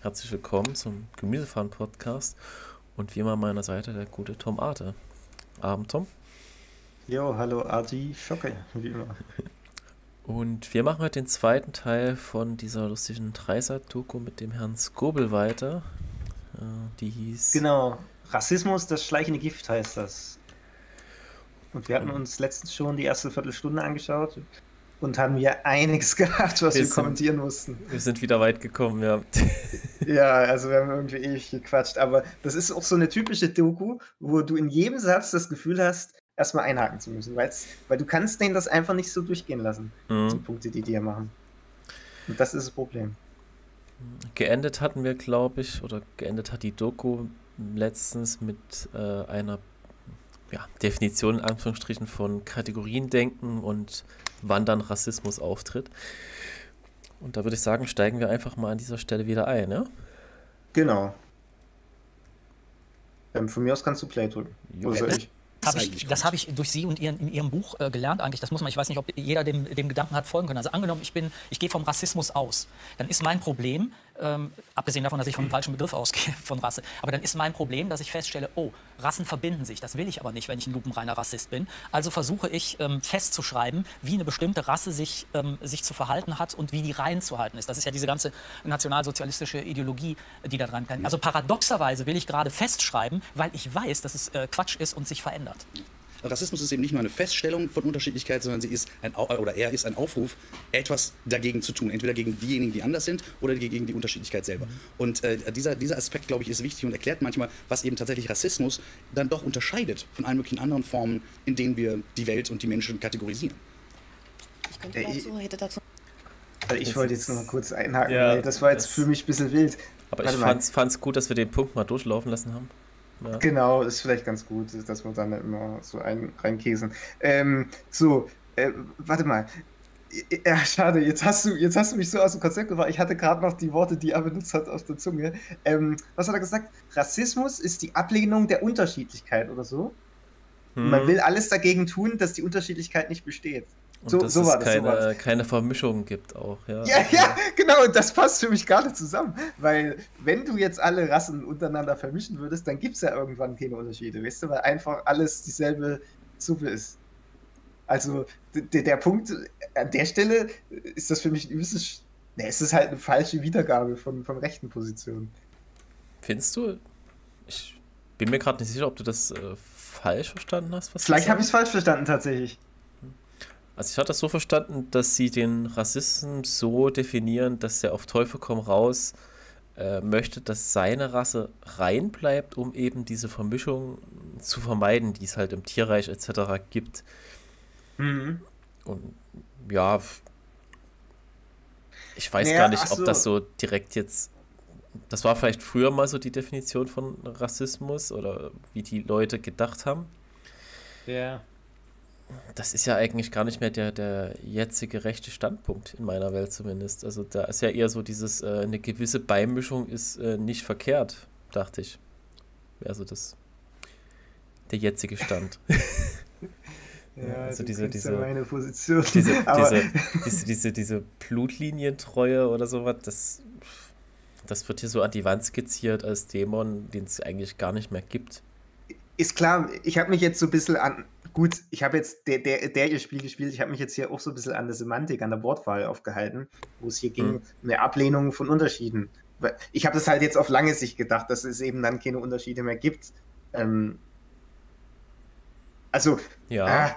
Herzlich willkommen zum Gemüsefahren-Podcast und wie immer an meiner Seite der gute Tom Arte. Abend, Tom. Jo, hallo Arti Schocke, wie immer. Und wir machen heute den zweiten Teil von dieser lustigen Dreisat-Doku mit dem Herrn Skobel weiter. Äh, die hieß. Genau, Rassismus, das schleichende Gift heißt das. Und wir hatten uns letztens schon die erste Viertelstunde angeschaut und haben hier einiges gehabt, was wir, wir kommentieren mussten. Wir sind wieder weit gekommen, ja. ja, also wir haben irgendwie ewig gequatscht, aber das ist auch so eine typische Doku, wo du in jedem Satz das Gefühl hast, erstmal einhaken zu müssen, weil du kannst denen das einfach nicht so durchgehen lassen, mhm. die Punkte, die die hier machen. Und das ist das Problem. Geendet hatten wir, glaube ich, oder geendet hat die Doku letztens mit äh, einer ja, Definition in Anführungsstrichen von Kategoriendenken und wann dann Rassismus auftritt. Und da würde ich sagen, steigen wir einfach mal an dieser Stelle wieder ein, ja? Genau. Ähm, von mir aus kannst du Play drücken. Oder soll ich? Hab ich, das habe ich durch Sie und ihren, in Ihrem Buch äh, gelernt eigentlich. Das muss man, ich weiß nicht, ob jeder dem, dem Gedanken hat folgen können. Also angenommen, ich bin, ich gehe vom Rassismus aus, dann ist mein Problem, ähm, abgesehen davon, dass ich vom falschen Begriff ausgehe von Rasse, aber dann ist mein Problem, dass ich feststelle, oh, Rassen verbinden sich. Das will ich aber nicht, wenn ich ein lupenreiner Rassist bin. Also versuche ich ähm, festzuschreiben, wie eine bestimmte Rasse sich, ähm, sich zu verhalten hat und wie die reinzuhalten ist. Das ist ja diese ganze nationalsozialistische Ideologie, die da dran kann. Also paradoxerweise will ich gerade festschreiben, weil ich weiß, dass es äh, Quatsch ist und sich verändert. Rassismus ist eben nicht nur eine Feststellung von Unterschiedlichkeit, sondern sie ist ein, oder er ist ein Aufruf, etwas dagegen zu tun. Entweder gegen diejenigen, die anders sind, oder gegen die Unterschiedlichkeit selber. Mhm. Und äh, dieser, dieser Aspekt, glaube ich, ist wichtig und erklärt manchmal, was eben tatsächlich Rassismus dann doch unterscheidet von allen möglichen anderen Formen, in denen wir die Welt und die Menschen kategorisieren. Ich könnte dazu, hätte dazu. Also ich wollte jetzt noch mal kurz einhaken, ja, weil das war jetzt das für mich ein bisschen wild. Aber Warte ich fand es gut, dass wir den Punkt mal durchlaufen lassen haben. Ja. Genau, ist vielleicht ganz gut, dass wir dann immer so ein, reinkäsen. Ähm, so, äh, warte mal. Ja, schade, jetzt hast, du, jetzt hast du mich so aus dem Konzept gebracht. Ich hatte gerade noch die Worte, die er benutzt hat, auf der Zunge. Ähm, was hat er gesagt? Rassismus ist die Ablehnung der Unterschiedlichkeit oder so. Hm. Man will alles dagegen tun, dass die Unterschiedlichkeit nicht besteht. Und so, dass so es das, keine, so keine Vermischung gibt auch, ja. Ja, ja, genau, und das passt für mich nicht zusammen. Weil, wenn du jetzt alle Rassen untereinander vermischen würdest, dann gibt es ja irgendwann keine Unterschiede, weißt du, weil einfach alles dieselbe Suppe ist. Also, der, der Punkt, an der Stelle ist das für mich ein übelstes. Ne, es ist halt eine falsche Wiedergabe von, von rechten Positionen. Findest du? Ich bin mir gerade nicht sicher, ob du das äh, falsch verstanden hast. Vielleicht habe ich es falsch verstanden, tatsächlich. Also ich hatte das so verstanden, dass sie den Rassismus so definieren, dass er auf Teufel komm raus äh, möchte, dass seine Rasse rein bleibt, um eben diese Vermischung zu vermeiden, die es halt im Tierreich etc. gibt. Mhm. Und ja, ich weiß naja, gar nicht, ob das so direkt jetzt. Das war vielleicht früher mal so die Definition von Rassismus oder wie die Leute gedacht haben. Ja das ist ja eigentlich gar nicht mehr der, der jetzige rechte Standpunkt in meiner Welt zumindest. Also da ist ja eher so dieses, äh, eine gewisse Beimischung ist äh, nicht verkehrt, dachte ich. Also das, der jetzige Stand. ja, also diese, diese, meine Position. Diese, diese, diese, diese, diese Blutlinientreue oder sowas, das, das wird hier so an die Wand skizziert als Dämon, den es eigentlich gar nicht mehr gibt. Ist klar, ich habe mich jetzt so ein bisschen an, Gut, ich habe jetzt der, der, der ihr Spiel gespielt, ich habe mich jetzt hier auch so ein bisschen an der Semantik, an der Wortwahl aufgehalten, wo es hier ging, mhm. eine Ablehnung von Unterschieden. Ich habe das halt jetzt auf lange Sicht gedacht, dass es eben dann keine Unterschiede mehr gibt. Ähm, also, ja. Äh,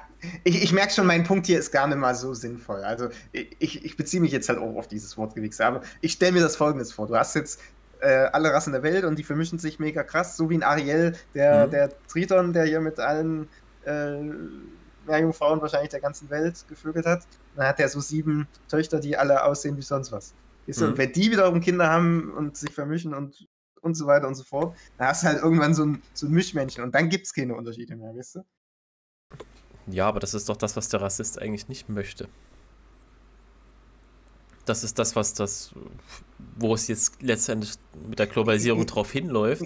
ich, ich merke schon, mein Punkt hier ist gar nicht mal so sinnvoll. Also, ich, ich beziehe mich jetzt halt auch auf dieses Wortgewichse. Aber ich stelle mir das folgendes vor: Du hast jetzt äh, alle Rassen der Welt und die vermischen sich mega krass, so wie ein Ariel, der, mhm. der Triton, der hier mit allen äh, Meerjungfrauen wahrscheinlich der ganzen Welt gevögelt hat. Dann hat er so sieben Töchter, die alle aussehen wie sonst was. Mhm. Und wenn die wiederum Kinder haben und sich vermischen und, und so weiter und so fort, dann hast du halt irgendwann so ein, so ein Mischmännchen und dann gibt es keine Unterschiede mehr, weißt du? Ja, aber das ist doch das, was der Rassist eigentlich nicht möchte. Das ist das, was das, wo es jetzt letztendlich mit der Globalisierung drauf hinläuft.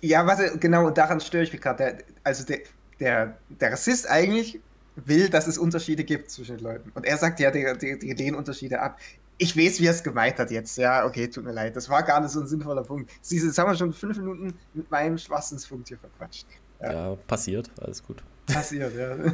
Ja, warte, genau, daran störe ich mich gerade. Also der, der, der Rassist eigentlich will, dass es Unterschiede gibt zwischen den Leuten. Und er sagt ja, die, die, die lehnen Unterschiede ab. ich weiß, wie er es gemeint hat jetzt. Ja, okay, tut mir leid. Das war gar nicht so ein sinnvoller Punkt. Siehst du, jetzt haben wir schon fünf Minuten mit meinem Schwachsinnspunkt hier verquatscht. Ja. ja, passiert. Alles gut. Passiert, ja.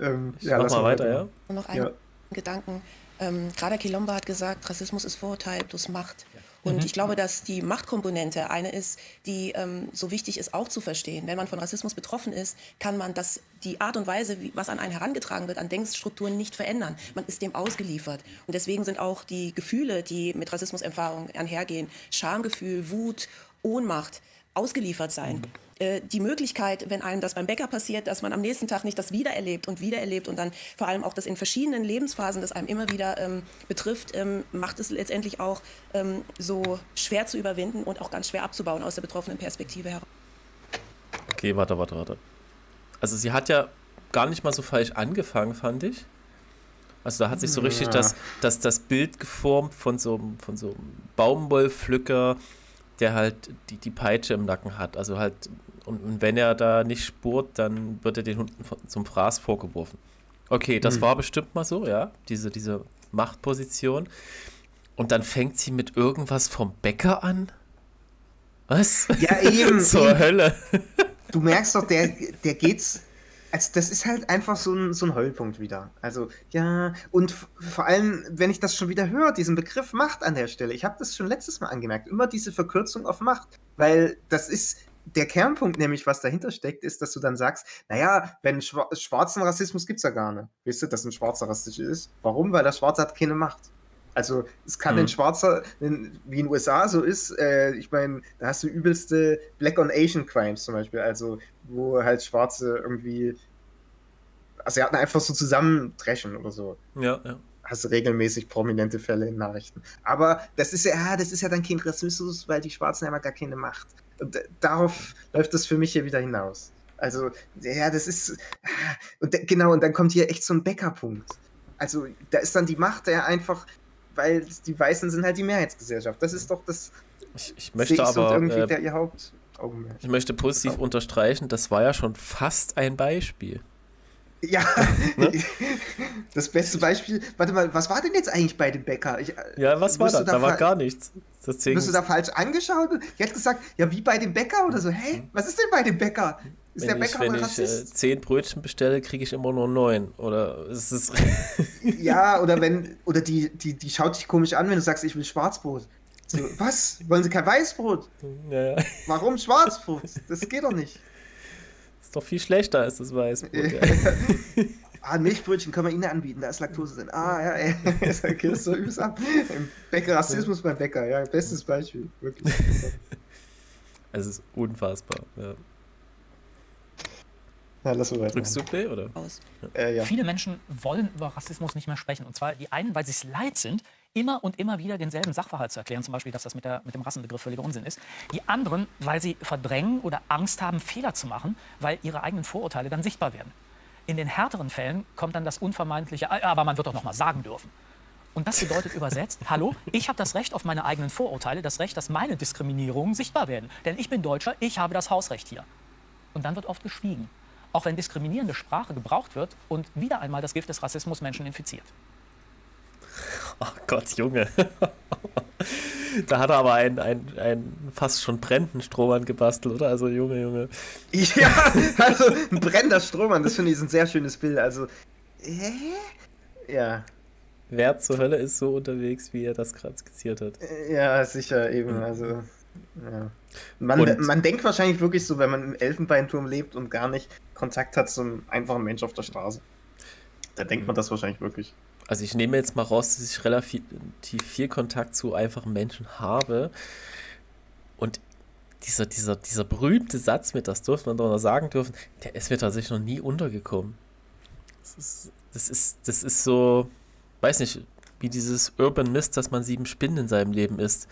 ähm, ja, mach mal weiter, ja? Und noch einen ja. Gedanken. Ähm, Grada Kilomba hat gesagt, Rassismus ist Vorurteil plus Macht. Und mhm. ich glaube, dass die Machtkomponente eine ist, die ähm, so wichtig ist, auch zu verstehen. Wenn man von Rassismus betroffen ist, kann man das, die Art und Weise, wie, was an einen herangetragen wird, an Denkstrukturen nicht verändern. Man ist dem ausgeliefert. Und deswegen sind auch die Gefühle, die mit Rassismuserfahrung einhergehen, Schamgefühl, Wut, Ohnmacht, ausgeliefert sein. Mhm. Äh, die Möglichkeit, wenn einem das beim Bäcker passiert, dass man am nächsten Tag nicht das wiedererlebt und wiedererlebt und dann vor allem auch das in verschiedenen Lebensphasen, das einem immer wieder ähm, betrifft, ähm, macht es letztendlich auch ähm, so schwer zu überwinden und auch ganz schwer abzubauen aus der betroffenen Perspektive heraus. Okay, warte, warte, warte. Also sie hat ja gar nicht mal so falsch angefangen, fand ich. Also da hat sich so richtig ja. das, das, das Bild geformt von so, von so einem Baumwollpflücker, der halt die, die Peitsche im Nacken hat. Also halt, und, und wenn er da nicht spurt, dann wird er den Hunden zum Fraß vorgeworfen. Okay, das mhm. war bestimmt mal so, ja, diese, diese Machtposition. Und dann fängt sie mit irgendwas vom Bäcker an? Was? Ja, eben. Zur eben. Hölle. Du merkst doch, der, der geht's also das ist halt einfach so ein, so ein Heulpunkt wieder. Also ja, und vor allem, wenn ich das schon wieder höre, diesen Begriff Macht an der Stelle, ich habe das schon letztes Mal angemerkt, immer diese Verkürzung auf Macht, weil das ist der Kernpunkt nämlich, was dahinter steckt, ist, dass du dann sagst, naja, wenn Schwa schwarzen Rassismus gibt es ja gar nicht. Wisst ihr, dass ein Schwarzer rassistisch ist? Warum? Weil der Schwarze hat keine Macht. Also es kann hm. ein Schwarzer, wie in den USA so ist, äh, ich meine, da hast du übelste Black on Asian Crimes zum Beispiel, also wo halt Schwarze irgendwie, also sie hatten einfach so zusammentreschen oder so. Ja, ja. Hast du regelmäßig prominente Fälle in Nachrichten. Aber das ist ja, das ist ja dann kein Rassismus, weil die Schwarzen haben ja gar keine Macht. Und darauf läuft das für mich hier wieder hinaus. Also, ja, das ist. Und genau, und dann kommt hier echt so ein Bäckerpunkt. Also, da ist dann die Macht ja einfach weil die Weißen sind halt die Mehrheitsgesellschaft. Das ist doch das. Ich, ich möchte aber. Irgendwie äh, der, ihr Hauptaugenmerk. Ich möchte positiv genau. unterstreichen, das war ja schon fast ein Beispiel. Ja, ne? das beste Beispiel. Warte mal, was war denn jetzt eigentlich bei dem Bäcker? Ich, ja, was war da? Da, da war gar nichts. Deswegen Bist du da falsch angeschaut? Ich hätte gesagt, ja, wie bei dem Bäcker oder so. Hey, hm. was ist denn bei dem Bäcker? Ist wenn der Bäcker ich, wenn ich äh, zehn Brötchen bestelle, kriege ich immer nur neun. Oder ist es. ja, oder wenn, oder die, die, die schaut dich komisch an, wenn du sagst, ich will Schwarzbrot. So, was? Wollen sie kein Weißbrot? Ja. Warum Schwarzbrot? Das geht doch nicht. Ist doch viel schlechter als das Weißbrot. Ja. ah, ein Milchbrötchen können wir Ihnen anbieten, da ist Laktose drin. Ah, ja, ey. Das ist so übelst ab. Bäcker, Rassismus beim Bäcker, ja, bestes Beispiel. Wirklich. Es ist unfassbar, ja. Ja, lass mal weiter. Drückst du Play oder? Aus. Äh, ja. Viele Menschen wollen über Rassismus nicht mehr sprechen. Und zwar die einen, weil sie es leid sind, immer und immer wieder denselben Sachverhalt zu erklären, zum Beispiel, dass das mit, der, mit dem Rassenbegriff völliger Unsinn ist. Die anderen, weil sie verdrängen oder Angst haben, Fehler zu machen, weil ihre eigenen Vorurteile dann sichtbar werden. In den härteren Fällen kommt dann das unvermeidliche, ah, aber man wird doch noch mal sagen dürfen. Und das bedeutet übersetzt, hallo, ich habe das Recht auf meine eigenen Vorurteile, das Recht, dass meine Diskriminierungen sichtbar werden. Denn ich bin Deutscher, ich habe das Hausrecht hier. Und dann wird oft geschwiegen auch wenn diskriminierende Sprache gebraucht wird und wieder einmal das Gift des Rassismus Menschen infiziert. Oh Gott, Junge. da hat er aber einen, einen, einen fast schon brennenden Strohmann gebastelt, oder? Also, Junge, Junge. Ja, also ein brennender Strohmann, das finde ich ein sehr schönes Bild. Also, hä? Ja. Wer zur Hölle ist so unterwegs, wie er das gerade skizziert hat? Ja, sicher, eben. Also, ja. Man, man denkt wahrscheinlich wirklich so, wenn man im Elfenbeinturm lebt und gar nicht Kontakt hat zum einfachen Mensch auf der Straße. Da denkt man das wahrscheinlich wirklich. Also ich nehme jetzt mal raus, dass ich relativ viel Kontakt zu einfachen Menschen habe. Und dieser, dieser, dieser berühmte Satz mit, das durfte man doch noch sagen dürfen, der ist mir tatsächlich noch nie untergekommen. Das ist, das ist, das ist so, weiß nicht, wie dieses Urban Mist, dass man sieben Spinnen in seinem Leben isst.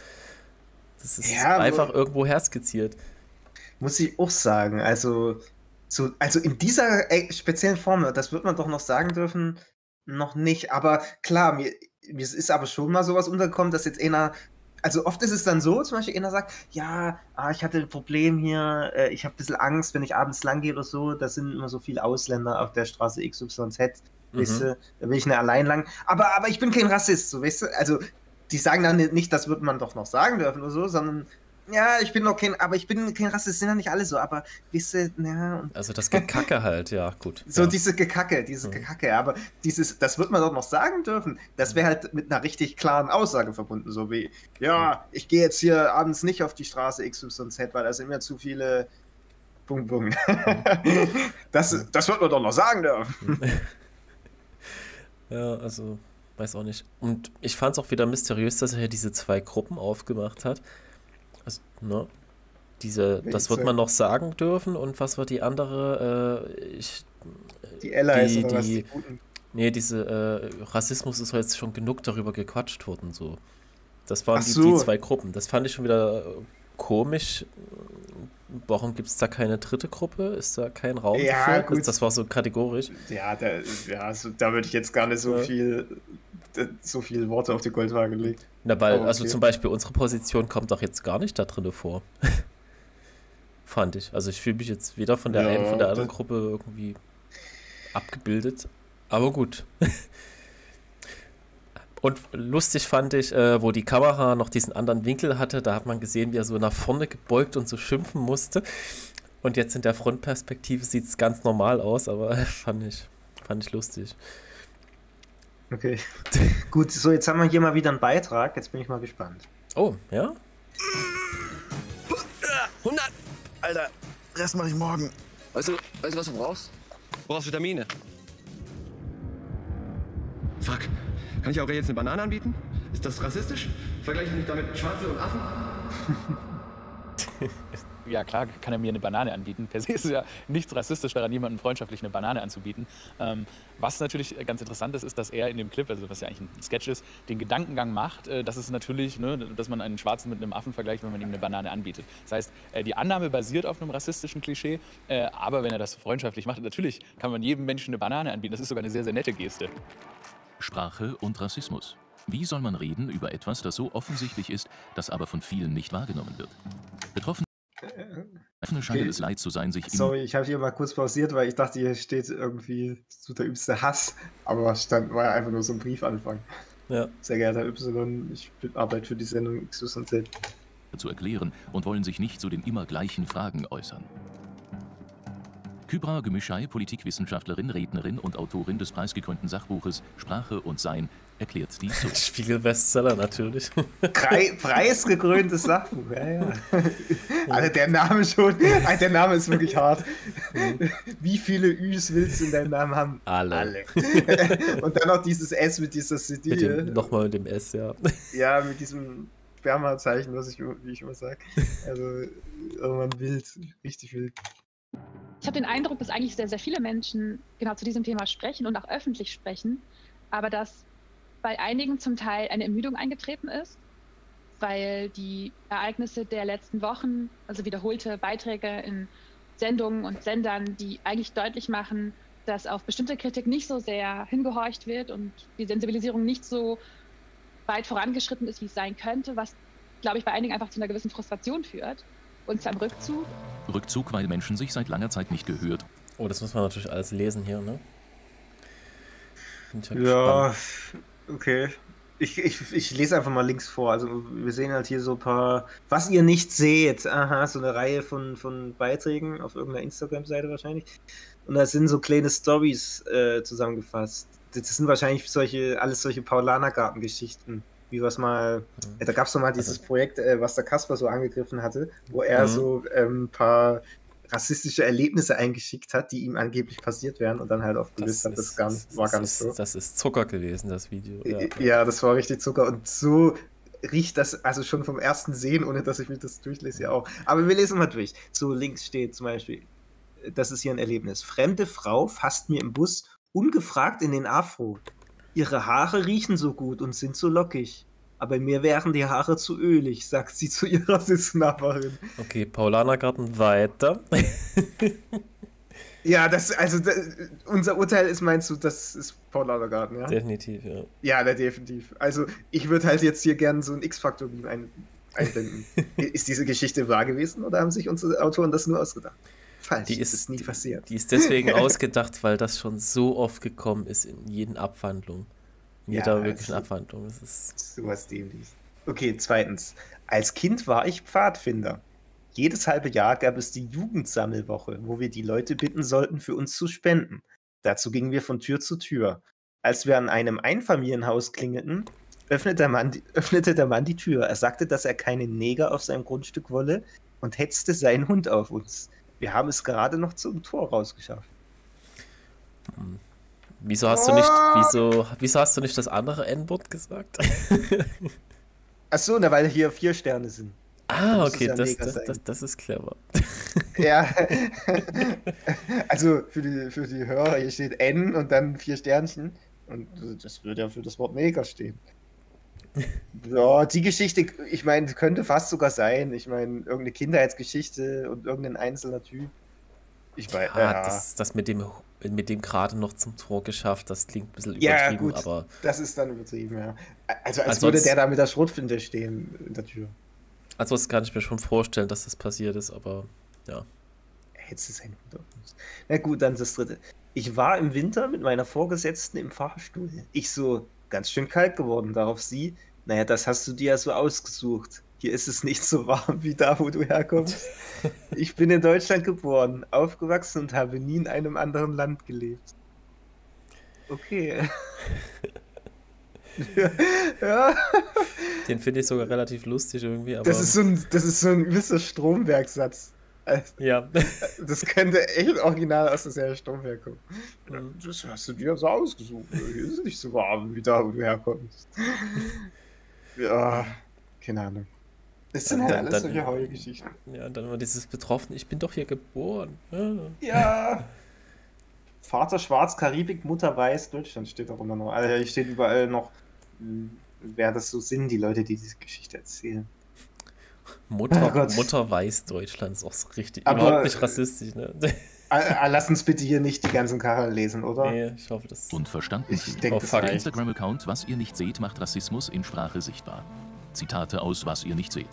Das ist ja, einfach irgendwo herskizziert. Muss ich auch sagen. Also, so, also in dieser äh, speziellen Form, das wird man doch noch sagen dürfen, noch nicht. Aber klar, mir, mir ist aber schon mal sowas untergekommen, dass jetzt einer also oft ist es dann so, zum Beispiel einer sagt, ja, ah, ich hatte ein Problem hier, äh, ich habe ein bisschen Angst, wenn ich abends lang gehe oder so, da sind immer so viele Ausländer auf der Straße XYZ. mhm. weißt du, da will ich eine allein lang. Aber, aber ich bin kein Rassist, so, weißt du, also die sagen dann nicht, das wird man doch noch sagen dürfen oder so, sondern ja, ich bin noch kein, aber ich bin kein Rassist, sind ja nicht alle so, aber wisse, ja. Also das Gekacke halt, ja, gut. So ja. diese Gekacke, dieses mhm. Gekacke, aber dieses, das wird man doch noch sagen dürfen. Das wäre halt mit einer richtig klaren Aussage verbunden, so wie, ja, ich gehe jetzt hier abends nicht auf die Straße XYZ, weil da sind mir zu viele Bung Bung. das, das wird man doch noch sagen dürfen. ja, also, weiß auch nicht. Und ich fand es auch wieder mysteriös, dass er hier diese zwei Gruppen aufgemacht hat. Also, ne? Diese, das wird man noch sagen dürfen und was war die andere? Äh, ich, die Allies die, oder was? Die Guten. Nee, diese äh, Rassismus ist jetzt schon genug darüber gequatscht worden. So. Das waren so. die, die, zwei Gruppen. Das fand ich schon wieder komisch. Warum gibt es da keine dritte Gruppe? Ist da kein Raum ja, dafür? Gut. Das war so kategorisch. Ja, da, ja so, da würde ich jetzt gar nicht so ja. viel so viele Worte auf die Goldwaage legen. Na, weil, okay. also zum Beispiel unsere Position kommt doch jetzt gar nicht da drin vor. Fand ich. Also ich fühle mich jetzt weder von der ja, einen, von der anderen Gruppe irgendwie abgebildet. Aber gut. Und lustig fand ich, äh, wo die Kamera noch diesen anderen Winkel hatte, da hat man gesehen, wie er so nach vorne gebeugt und so schimpfen musste. Und jetzt in der Frontperspektive sieht es ganz normal aus, aber fand ich, fand ich lustig. Okay. Gut, so jetzt haben wir hier mal wieder einen Beitrag. Jetzt bin ich mal gespannt. Oh, ja? 100! Alter, Rest mache ich morgen. Weißt du, weißt du, was du brauchst? Du brauchst Vitamine. Fuck. Kann ich auch jetzt eine Banane anbieten? Ist das rassistisch? Vergleiche ich mich damit Schwarze und Affen? ja klar kann er mir eine Banane anbieten. Per se ist ja nichts rassistisch daran, jemandem freundschaftlich eine Banane anzubieten. Ähm, was natürlich ganz interessant ist, ist, dass er in dem Clip, also was ja eigentlich ein Sketch ist, den Gedankengang macht, äh, dass es natürlich, ne, dass man einen Schwarzen mit einem Affen vergleicht, wenn man ihm eine Banane anbietet. Das heißt, äh, die Annahme basiert auf einem rassistischen Klischee, äh, aber wenn er das freundschaftlich macht, natürlich kann man jedem Menschen eine Banane anbieten. Das ist sogar eine sehr, sehr nette Geste. Sprache und Rassismus. Wie soll man reden über etwas, das so offensichtlich ist, das aber von vielen nicht wahrgenommen wird? Betroffen Betroffene scheint es leid zu sein, sich. Sorry, ich habe hier mal kurz pausiert, weil ich dachte, hier steht irgendwie so der übste Hass, aber stand war ja einfach nur so ein Briefanfang. Ja. Sehr geehrter Y, ich arbeite für die Sendung XYZ. zu erklären und wollen sich nicht zu den immer gleichen Fragen äußern. Kybra Gemischai, Politikwissenschaftlerin, Rednerin und Autorin des preisgekrönten Sachbuches Sprache und Sein, erklärt dies so. Spiegel-Bestseller natürlich. Pre preisgekröntes Sachbuch, ja, ja. Also der Name schon, der Name ist wirklich hart. Wie viele Üs willst du in deinem Namen haben? Alle. Alle. Und dann noch dieses S mit dieser CD. Nochmal mit dem S, ja. Ja, mit diesem Sperma-Zeichen, was ich, wie ich immer sage. Also irgendwann wild, richtig wild. Ich habe den Eindruck, dass eigentlich sehr, sehr viele Menschen genau zu diesem Thema sprechen und auch öffentlich sprechen, aber dass bei einigen zum Teil eine Ermüdung eingetreten ist, weil die Ereignisse der letzten Wochen, also wiederholte Beiträge in Sendungen und Sendern, die eigentlich deutlich machen, dass auf bestimmte Kritik nicht so sehr hingehorcht wird und die Sensibilisierung nicht so weit vorangeschritten ist, wie es sein könnte, was, glaube ich, bei einigen einfach zu einer gewissen Frustration führt und zu einem Rückzug. Rückzug, weil Menschen sich seit langer Zeit nicht gehört. Oh, das muss man natürlich alles lesen hier, ne? Halt ja, okay. Ich, ich, ich lese einfach mal Links vor. Also wir sehen halt hier so ein paar, was ihr nicht seht. Aha, so eine Reihe von, von Beiträgen auf irgendeiner Instagram-Seite wahrscheinlich. Und da sind so kleine Stories äh, zusammengefasst. Das sind wahrscheinlich solche, alles solche Paulanergarten-Geschichten wie was mal, mhm. da gab es doch mal dieses also, Projekt, äh, was der Kasper so angegriffen hatte, wo er mhm. so ein ähm, paar rassistische Erlebnisse eingeschickt hat, die ihm angeblich passiert wären und dann halt aufgelöst hat. Das gar nicht, war gar nicht so. Das ist Zucker gewesen, das Video. Ja, ja, das war richtig Zucker und so riecht das also schon vom ersten Sehen, ohne dass ich mir das durchlese, ja auch. Aber wir lesen mal durch. So links steht zum Beispiel, das ist hier ein Erlebnis. Fremde Frau fasst mir im Bus ungefragt in den Afro. Ihre Haare riechen so gut und sind so lockig. Aber mir wären die Haare zu ölig, sagt sie zu ihrer Sitznachbarin. Okay, Paulanergarten weiter. ja, das, also das, unser Urteil ist, meinst du, das ist Paulanergarten, ja? Definitiv, ja. Ja, na, definitiv. Also ich würde halt jetzt hier gerne so ein X-Faktor-Beam ein, einblenden. ist diese Geschichte wahr gewesen oder haben sich unsere Autoren das nur ausgedacht? Falsch. Die ist, das ist nie passiert. Die ist deswegen ausgedacht, weil das schon so oft gekommen ist in jeden Abwandlung. In Ja, jeder wirklichen Abwandlung. Das ist, Sowas dämliches. Okay, zweitens. Als Kind war ich Pfadfinder. Jedes halbe Jahr gab es die Jugendsammelwoche, wo wir die Leute bitten sollten, für uns zu spenden. Dazu gingen wir von Tür zu Tür. Als wir an einem Einfamilienhaus klingelten, öffnete der, Mann, die- öffnete der Mann die Tür. Er sagte, dass er keinen Neger auf seinem Grundstück wolle und hetzte seinen Hund auf uns. Wir haben es gerade noch zum Tor rausgeschafft. wieso hast du nicht, wieso, wieso hast du nicht das andere N-Wort gesagt? Achso, na, weil hier vier Sterne sind. ah, okay, ja das, das, das, das ist clever. Ja. also für die, für die Hörer, hier steht N und dann vier Sternchen. Und das würde ja für das Wort Neger stehen. Ja, die Geschichte, ich meine, könnte fast sogar sein. Ich meine, irgendeine Kindheitsgeschichte und irgendein einzelner Typ. Ich weiß, Ja, ja, das, das mit dem, mit dem gerade noch zum Tor geschafft, das klingt ein bisschen Ja, übertrieben, gut. aber das ist dann übertrieben, ja. Also als Ansonsten- würde der da mit der Schrotflinte stehen in der Tür. ansonsten kann ich mir schon vorstellen, dass das passiert ist, aber ja. Hättest du seinen auf uns. Na gut, dann das dritte. Ich war im Winter mit meiner Vorgesetzten im Fahrstuhl. Ich so, ganz schön kalt geworden. Darauf sie, naja, das hast du dir ja so ausgesucht. Hier ist es nicht so warm wie da, wo du herkommst. Ich bin in Deutschland geboren, aufgewachsen und habe nie in einem anderen Land gelebt. Okay. ja, Den finde ich sogar relativ lustig irgendwie, aber das ist so ein, das ist so ein gewisser Stromwerksatz. Also, ja. Das könnte echt original aus der Serie Stromwerk kommen. Mhm. Das hast du dir so ausgesucht. Hier ist nicht so warm wie da, wo du herkommst. Ja, keine Ahnung. Das sind halt alles dann- solche Heulgeschichten. Ja, dann war dieses Betroffene, ich bin doch hier geboren. Ja. Vater schwarz, Karibik, Mutter weiß, Deutschland steht darunter noch. Also hier steht überall noch, mh, wer das so sind, die Leute, die diese Geschichte erzählen. Mutter, Oh. Mutter weiß Deutschland ist auch so richtig, Aber- überhaupt nicht rassistisch, ne? Ah, ah, Lass uns bitte hier nicht die ganzen Kacheln lesen, oder? nee, ich hoffe, das. Und verstanden Ich denke, Oh. Der. Instagram-Account Was ihr nicht seht macht Rassismus in Sprache sichtbar. Zitate aus Was ihr nicht seht.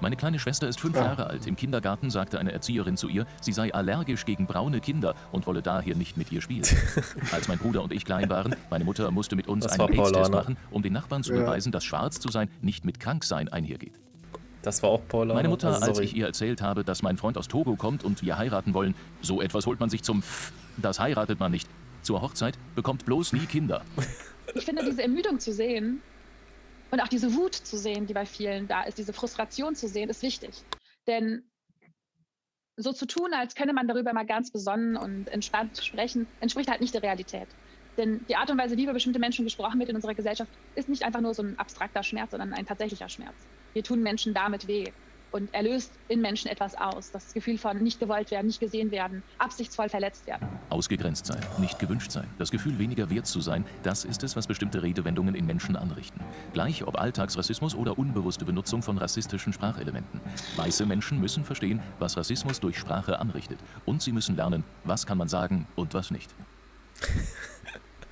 Meine kleine Schwester ist fünf Ja. Jahre alt. Im Kindergarten sagte eine Erzieherin zu ihr, sie sei allergisch gegen braune Kinder und wolle daher nicht mit ihr spielen. Als mein Bruder und ich klein waren, meine Mutter musste mit uns Das einen AIDS-Test machen, um den Nachbarn zu Ja. beweisen, dass schwarz zu sein nicht mit Kranksein einhergeht. Das war auch Paula. Meine Mutter, also, als ich ihr erzählt habe, dass mein Freund aus Togo kommt und wir heiraten wollen, so etwas holt man sich zum Pff, das heiratet man nicht. Zur Hochzeit bekommt bloß nie Kinder. Ich finde, diese Ermüdung zu sehen und auch diese Wut zu sehen, die bei vielen da ist, diese Frustration zu sehen, ist wichtig. Denn so zu tun, als könne man darüber mal ganz besonnen und entspannt sprechen, entspricht halt nicht der Realität. Denn die Art und Weise, wie über bestimmte Menschen gesprochen wird in unserer Gesellschaft, ist nicht einfach nur so ein abstrakter Schmerz, sondern ein tatsächlicher Schmerz. Wir tun Menschen damit weh. Und er löst in Menschen etwas aus. Das Gefühl von nicht gewollt werden, nicht gesehen werden, absichtsvoll verletzt werden. Ausgegrenzt sein, nicht gewünscht sein, das Gefühl weniger wert zu sein, das ist es, was bestimmte Redewendungen in Menschen anrichten. Gleich ob Alltagsrassismus oder unbewusste Benutzung von rassistischen Sprachelementen. Weiße Menschen müssen verstehen, was Rassismus durch Sprache anrichtet. Und sie müssen lernen, was kann man sagen und was nicht.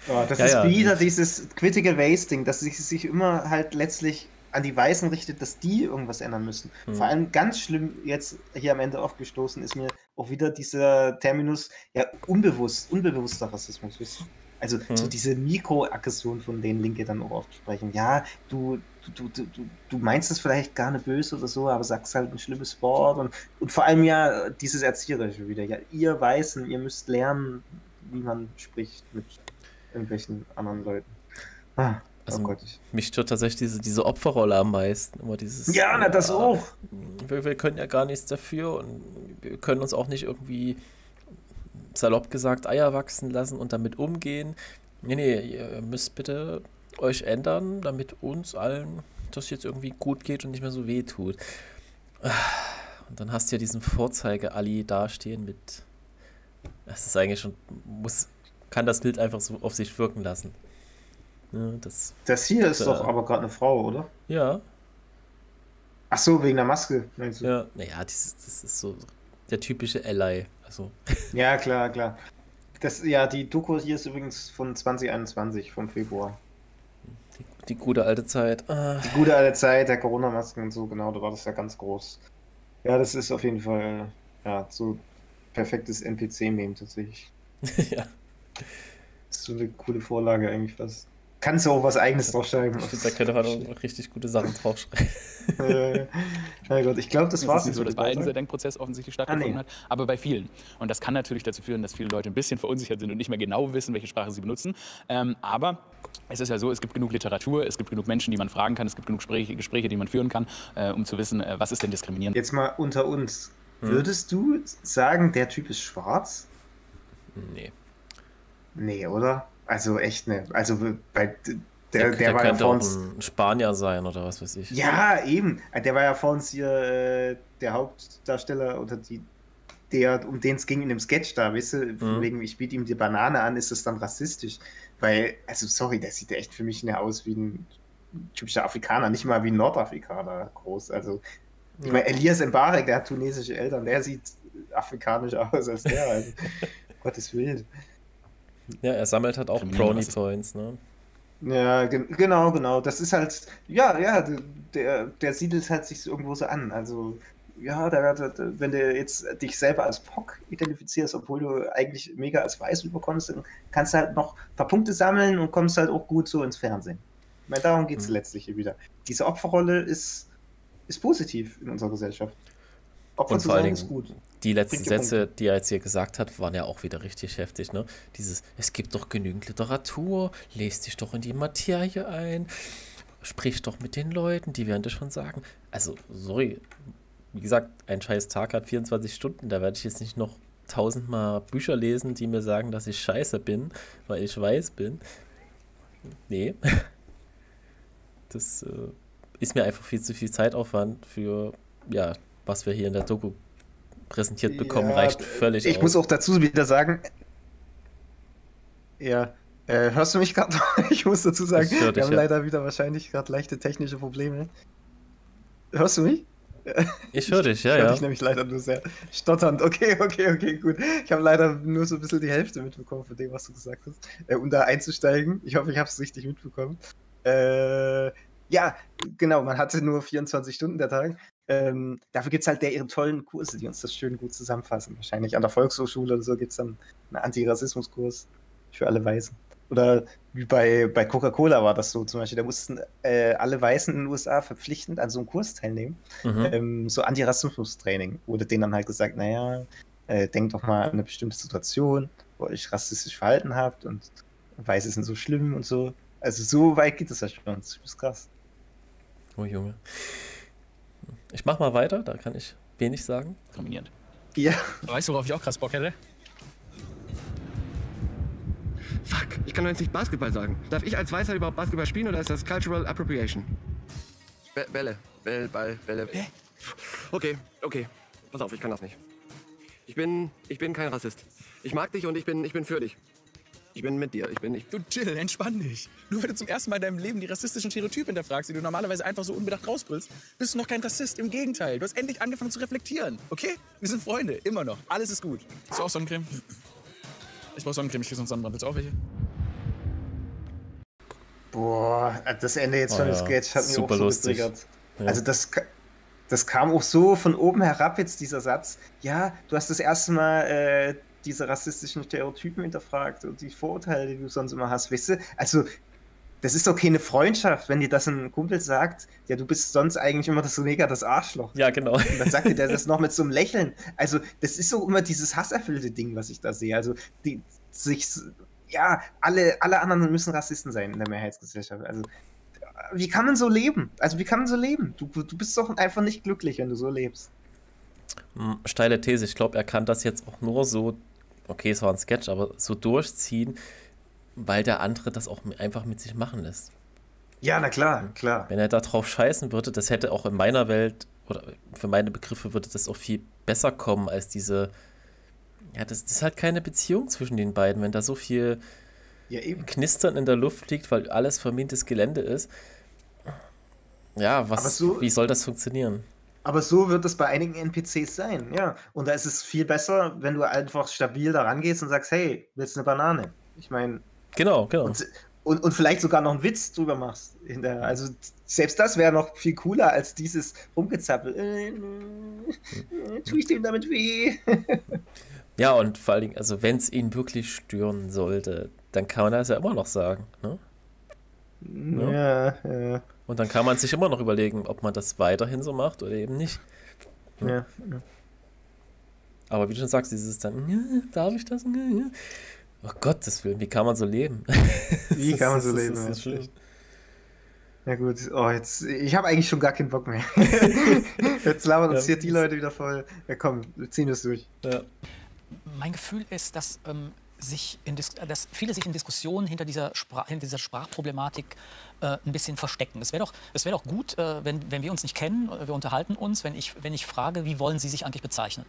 Ja, das Ja, ist ja. wieder dieses Critical Race Ding, dass sich, sich immer halt letztlich an die Weißen richtet, dass die irgendwas ändern müssen. Mhm. Vor allem ganz schlimm jetzt hier am Ende aufgestoßen ist mir auch wieder dieser Terminus, ja, unbewusst, unbewusster Rassismus? Also so Mhm. diese Mikroaggression, von denen Linke dann auch oft sprechen. Ja, du, du, du, du, du meinst es vielleicht gar nicht böse oder so, aber sagst halt ein schlimmes Wort und, und vor allem ja dieses Erzieherische wieder. Ja, ihr Weißen, ihr müsst lernen, wie man spricht mit irgendwelchen anderen Leuten. Ah, Also, oh Gott. ich- Mich stört tatsächlich diese, diese Opferrolle am meisten. Immer dieses. Ja, na, das auch. Wir, wir können ja gar nichts dafür und wir können uns auch nicht irgendwie salopp gesagt Eier wachsen lassen und damit umgehen. Nee, nee, ihr müsst bitte euch ändern, damit uns allen das jetzt irgendwie gut geht und nicht mehr so weh tut. Und dann hast du ja diesen Vorzeige-Ali dastehen mit. Das ist eigentlich schon. Muss, kann das Bild einfach so auf sich wirken lassen. Ja, das, Das hier ist Ja. doch aber gerade eine Frau, oder? ja, Ach so, wegen der Maske. meinst du? ja, naja, dieses, das ist so der typische Ally. Also, Ja, klar, klar. Das, ja, die Doku hier ist übrigens von 2021, vom Februar. die, die gute alte Zeit. Ah, Die gute alte Zeit der Corona-Masken und so, genau, da war das ja ganz groß. Ja, das ist auf jeden Fall, ja, so perfektes NPC-Meme tatsächlich. ja. Das ist so eine coole Vorlage eigentlich fast. Kannst du auch was eigenes draufschreiben. Ich finde, da könnte man auch richtig gute Sachen draufschreiben. äh, mein Gott, ich glaube, das Es war ist nicht so, dass bei allen dieser Denkprozess offensichtlich stattgefunden Ah, nee. hat, aber bei vielen. Und das kann natürlich dazu führen, dass viele Leute ein bisschen verunsichert sind und nicht mehr genau wissen, welche Sprache sie benutzen. Ähm, aber es ist ja so, es gibt genug Literatur, es gibt genug Menschen, die man fragen kann, es gibt genug Gespräche, Gespräche die man führen kann, äh, um zu wissen, äh, was ist denn diskriminierend. Jetzt mal unter uns. Hm. Würdest du sagen, der Typ ist schwarz? Nee. Nee, oder? Also echt ne. Also bei Der, der, der, war ja könnte vor auch uns. ein Spanier sein oder was weiß ich. Ja, eben. Der war ja vor uns hier äh, der Hauptdarsteller oder die, der, um den es ging in dem Sketch da, weißt du, von Mhm. wegen, ich biete ihm die Banane an, ist das dann rassistisch? Weil, also sorry, der sieht ja echt für mich nicht aus wie ein typischer Afrikaner, nicht mal wie ein Nordafrikaner groß. Also, ich Ja. meine, Elias Mbarek, der hat tunesische Eltern, der sieht afrikanisch aus als der. Also, Gottes Willen. Ja, er sammelt halt auch Brownie. Points, ne? Ja, gen genau, genau. Das ist halt, ja, ja, der, der siedelt halt sich irgendwo so an. Also, ja, der, der, wenn du jetzt dich selber als POC identifizierst, obwohl du eigentlich mega als weiß überkommst, dann kannst du halt noch ein paar Punkte sammeln und kommst halt auch gut so ins Fernsehen. Ich meine, darum geht es Mhm. letztlich hier wieder. Diese Opferrolle ist, ist positiv in unserer Gesellschaft. Opfer Und zu sein ist gut. Die letzten Sätze, die er jetzt hier gesagt hat, waren ja auch wieder richtig heftig, ne? Dieses, es gibt doch genügend Literatur, lest dich doch in die Materie ein, sprich doch mit den Leuten, die werden das schon sagen. Also, sorry, wie gesagt, ein scheiß Tag hat 24 Stunden, da werde ich jetzt nicht noch tausendmal Bücher lesen, die mir sagen, dass ich scheiße bin, weil ich weiß bin. Nee. Das äh, ist mir einfach viel zu viel Zeitaufwand für, ja, was wir hier in der Doku präsentiert bekommen, Ja, reicht völlig Ich aus. muss auch dazu wieder sagen, ja, äh, hörst du mich gerade? ich muss dazu sagen, Ich hör wir dich, haben ja. leider wieder wahrscheinlich gerade leichte technische Probleme. Hörst du mich? Ich höre dich, ja, ich höre ja. dich nämlich leider nur sehr stotternd. Okay, okay, okay, gut. Ich habe leider nur so ein bisschen die Hälfte mitbekommen von dem, was du gesagt hast. Äh, um da einzusteigen. Ich hoffe, ich habe es richtig mitbekommen. Äh, ja, genau, man hatte nur 24 Stunden der Tag. Ähm, dafür gibt es halt der ihre tollen Kurse, die uns das schön gut zusammenfassen. Wahrscheinlich an der Volkshochschule oder so gibt es dann einen Antirassismuskurs für alle Weißen. Oder wie bei, bei Coca-Cola war das so zum Beispiel. Da mussten äh, alle Weißen in den USA verpflichtend an so einem Kurs teilnehmen. Mhm. Ähm, so Antirassismus-Training. Wurde denen dann halt gesagt, naja, äh, denkt doch mal an eine bestimmte Situation, wo ihr euch rassistisch verhalten habt und Weiße sind so schlimm und so. Also so weit geht es ja schon. Das ist krass. Oh Junge. Ich mach mal weiter, da kann ich wenig sagen. Diskriminierend. Ja. Weißt du, worauf ich auch krass Bock hätte? Fuck, ich kann doch jetzt nicht Basketball sagen. Darf ich als Weißer überhaupt Basketball spielen oder ist das Cultural Appropriation? Be Bälle. Bälle, Ball, Bälle. Okay, okay. Pass auf, ich kann das nicht. Ich bin, ich bin kein Rassist. Ich mag dich und ich bin, ich bin für dich. Ich bin mit dir. Ich bin, ich, Du chill, entspann dich. Nur weil du zum ersten Mal in deinem Leben die rassistischen Stereotype hinterfragst, die du normalerweise einfach so unbedacht rausbrüllst, bist du noch kein Rassist. Im Gegenteil, du hast endlich angefangen zu reflektieren. Okay? Wir sind Freunde, immer noch. Alles ist gut. Hast du auch Sonnencreme? Ich brauch Sonnencreme, ich krieg sonst Sonnenbrand. Willst du auch welche? Boah, das Ende jetzt Oh von dem ja, Sketch hat mich super auch so lustig. getriggert. Ja. Also das, das kam auch so von oben herab jetzt, dieser Satz. Ja, du hast das erste Mal äh, diese rassistischen Stereotypen hinterfragt und die Vorurteile, die du sonst immer hast, weißt du? Also, das ist doch keine Freundschaft, wenn dir das ein Kumpel sagt, ja, du bist sonst eigentlich immer das so mega das Arschloch. Ja, genau. Und dann sagt dir der das noch mit so einem Lächeln. Also, das ist so immer dieses hasserfüllte Ding, was ich da sehe. Also, die sich, ja, alle, alle anderen müssen Rassisten sein in der Mehrheitsgesellschaft. Also, wie kann man so leben? Also, wie kann man so leben? Du, du bist doch einfach nicht glücklich, wenn du so lebst. Hm, Steile These, ich glaube, er kann das jetzt auch nur so, okay, es war ein Sketch, aber so durchziehen, weil der andere das auch einfach mit sich machen lässt. Ja, na klar, klar. Wenn er da drauf scheißen würde, das hätte auch in meiner Welt, oder für meine Begriffe, würde das auch viel besser kommen als diese. Ja, das, das ist halt keine Beziehung zwischen den beiden, wenn da so viel Ja. Knistern in der Luft liegt, weil alles vermintes Gelände ist. Ja, was, so- wie soll das funktionieren? Aber so wird es bei einigen NPCs sein, ja. Und da ist es viel besser, wenn du einfach stabil da rangehst und sagst, hey, willst du eine Banane? Ich meine, Genau, genau. und, und, und vielleicht sogar noch einen Witz drüber machst. hinterher. Also selbst das wäre noch viel cooler als dieses Rumgezappel. Äh, äh, tue ich dem damit weh? Ja, und vor allen Dingen, also wenn es ihn wirklich stören sollte, dann kann man das ja immer noch sagen. Ne? Ja, ja. Und dann kann man sich immer noch überlegen, ob man das weiterhin so macht oder eben nicht. ja. ja. Aber wie du schon sagst, dieses dann, ja, darf ich das? Ja, ja. Oh Gottes Willen, wie kann man so leben? Wie kann man so Das ist- leben? das ja. ist. Ja gut, oh, jetzt, ich habe eigentlich schon gar keinen Bock mehr. jetzt labern uns Ja. hier die Leute wieder voll. Ja komm, wir ziehen das durch. Ja. Mein Gefühl ist, dass, ähm, sich in dass viele sich in Diskussionen hinter dieser, Spra hinter dieser Sprachproblematik äh, ein bisschen verstecken. Es wäre doch, wär doch gut, äh, wenn, wenn wir uns nicht kennen, äh, wir unterhalten uns, wenn ich, wenn ich frage, wie wollen Sie sich eigentlich bezeichnen?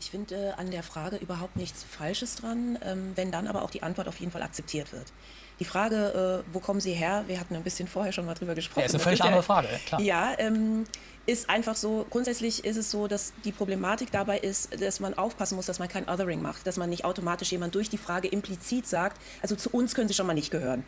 Ich finde äh, an der Frage überhaupt nichts Falsches dran, ähm, wenn dann aber auch die Antwort auf jeden Fall akzeptiert wird. Die Frage, äh, wo kommen Sie her? Wir hatten ein bisschen vorher schon mal drüber gesprochen. Ja, ist eine völlig andere Frage, ja, klar. Ja, ähm, ist einfach so, grundsätzlich ist es so, dass die Problematik dabei ist, dass man aufpassen muss, dass man kein Othering macht, dass man nicht automatisch jemand durch die Frage implizit sagt, also zu uns können Sie schon mal nicht gehören.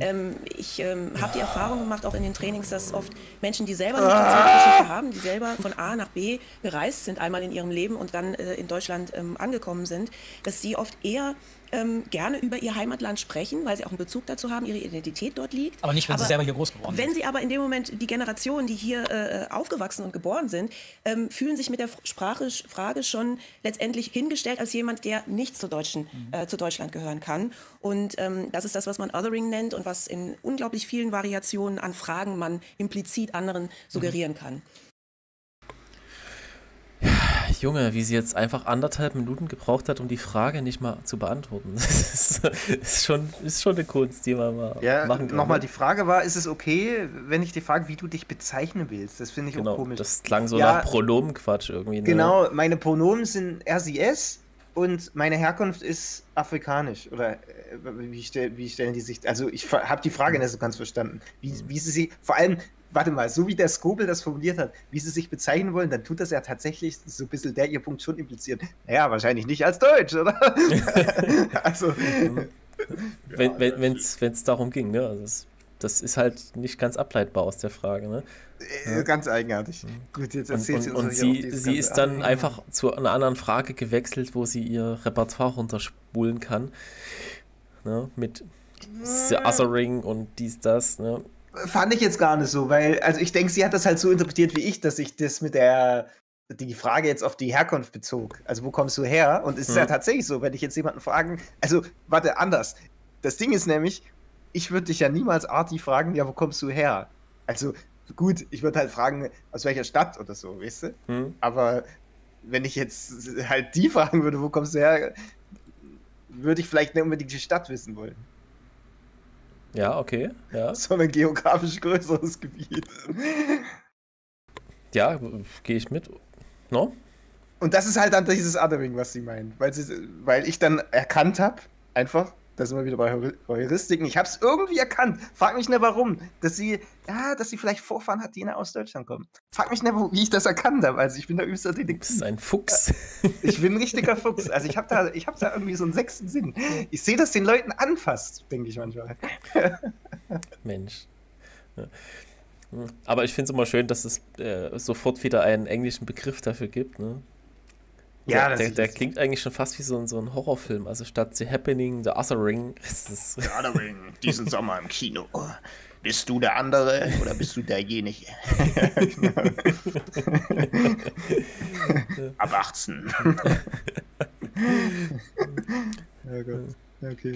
Ähm, ich ähm, habe die Erfahrung gemacht, auch in den Trainings, dass oft Menschen, die selber eine Migrationsgeschichte haben, die selber von A nach B gereist sind, einmal in ihrem Leben und dann äh, in Deutschland ähm, angekommen sind, dass die oft eher ähm, gerne über ihr Heimatland sprechen, weil sie auch einen Bezug dazu haben, ihre Identität dort liegt. Aber nicht, wenn sie selber hier groß geworden Wenn sind. sie aber in dem Moment die Generationen, die hier äh, aufgewachsen und geboren sind, ähm, fühlen sich mit der Sprache, Frage schon letztendlich hingestellt als jemand, der nicht zu, Deutschen, Mhm. äh, zu Deutschland gehören kann. Und ähm, das ist das, was man Othering nennt und was in unglaublich vielen Variationen an Fragen man implizit anderen suggerieren kann. Junge, wie sie jetzt einfach anderthalb Minuten gebraucht hat, um die Frage nicht mal zu beantworten. Das ist, schon, ist schon eine Kunst, die man mal Ja, machen kann. nochmal, ne? die Frage war, ist es okay, wenn ich dir frage, wie du dich bezeichnen willst? Das finde ich Genau, auch komisch. das klang so Ja, nach Pronomenquatsch irgendwie. Ne? Genau, meine Pronomen sind er, sie, es und meine Herkunft ist afrikanisch. Oder äh, wie, stell, wie stellen die sich. Also, ich habe die Frage nicht so ganz verstanden. Wie, wie sie sich. Vor allem, warte mal, so wie der Skobel das formuliert hat, wie sie sich bezeichnen wollen, dann tut das ja tatsächlich so ein bisschen der ihr Punkt schon implizieren. Naja, wahrscheinlich nicht als Deutsch, oder? also. Wenn es wenn, wenn's darum ging, ne? Also das, das ist halt nicht ganz ableitbar aus der Frage, ne? Äh, Ganz eigenartig. Gut, jetzt Und, erzählt sie und, uns und auch sie, sie ist dann einfach zu einer anderen Frage gewechselt, wo sie ihr Repertoire runterspulen kann. Ne? Mit The Othering und dies, das. Ne? Fand ich jetzt gar nicht so, weil, also ich denke, sie hat das halt so interpretiert wie ich, dass ich das mit der, die Frage jetzt auf die Herkunft bezog. Also, wo kommst du her? Und es ist ja Mhm. tatsächlich so, wenn ich jetzt jemanden fragen, also, warte, anders. Das Ding ist nämlich, ich würde dich ja niemals Arti fragen, ja, wo kommst du her? Also, gut, ich würde halt fragen, aus welcher Stadt oder so, weißt du? Hm? Aber wenn ich jetzt halt die fragen würde, wo kommst du her, würde ich vielleicht nicht unbedingt die Stadt wissen wollen, Ja, okay. Ja, sondern geografisch größeres Gebiet. ja gehe ich mit. No? Und das ist halt dann dieses Othering, was sie meint. Weil, sie, weil ich dann erkannt habe, einfach, da sind wir wieder bei Heuri- Heuristiken, ich habe es irgendwie erkannt. Frag mich nicht warum. Dass sie, ja, dass sie vielleicht Vorfahren hat, die nach aus Deutschland kommen. Frag mich nicht, wie ich das erkannt habe. Also ich bin der übelste Du bist Detektiv. ein Fuchs. Ich bin ein richtiger Fuchs. Also ich habe da, ich hab da irgendwie so einen sechsten Sinn. Ich sehe, dass den Leuten anfasst, denke ich manchmal. Mensch. Ja. Hm. Aber ich finde es immer schön, dass es äh, sofort wieder einen englischen Begriff dafür gibt. Ne? Ja, der, das der, ist- der klingt eigentlich schon fast wie so ein, so ein Horrorfilm. Also statt The Happening, The Othering. ist es- Othering, diesen Sommer im Kino. Bist du der andere oder bist du derjenige? Ab 18. ja, Gott. Okay.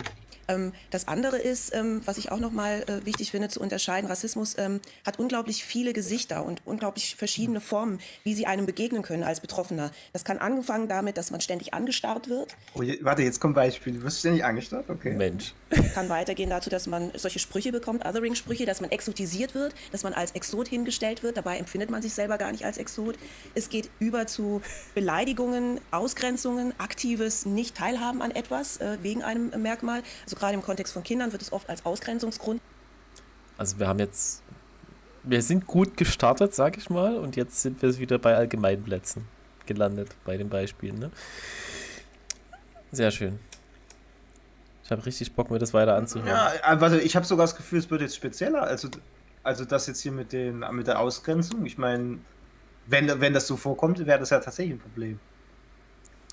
Ähm, das andere ist, ähm, was ich auch nochmal äh, wichtig finde zu unterscheiden, Rassismus ähm, hat unglaublich viele Gesichter und unglaublich verschiedene Formen, wie sie einem begegnen können als Betroffener. Das kann angefangen damit, dass man ständig angestarrt wird, Oh, je, warte, jetzt kommt Beispiel. Du wirst ständig angestarrt? Okay. Mensch. kann weitergehen dazu, dass man solche Sprüche bekommt, Othering-Sprüche, dass man exotisiert wird, dass man als Exot hingestellt wird. Dabei empfindet man sich selber gar nicht als Exot. Es geht über zu Beleidigungen, Ausgrenzungen, aktives Nicht-Teilhaben an etwas äh, wegen einem Merkmal. Also gerade im Kontext von Kindern wird es oft als Ausgrenzungsgrund Also wir haben jetzt. Wir sind gut gestartet, sag ich mal, und jetzt sind wir wieder bei Allgemeinplätzen gelandet, bei den Beispielen. Ne? Sehr schön. Ich habe richtig Bock, mir das weiter anzuhören. Ja, warte, ich habe sogar das Gefühl, es wird jetzt spezieller. Also, also das jetzt hier mit, den, mit der Ausgrenzung. Ich meine, wenn, wenn das so vorkommt, wäre das ja tatsächlich ein Problem.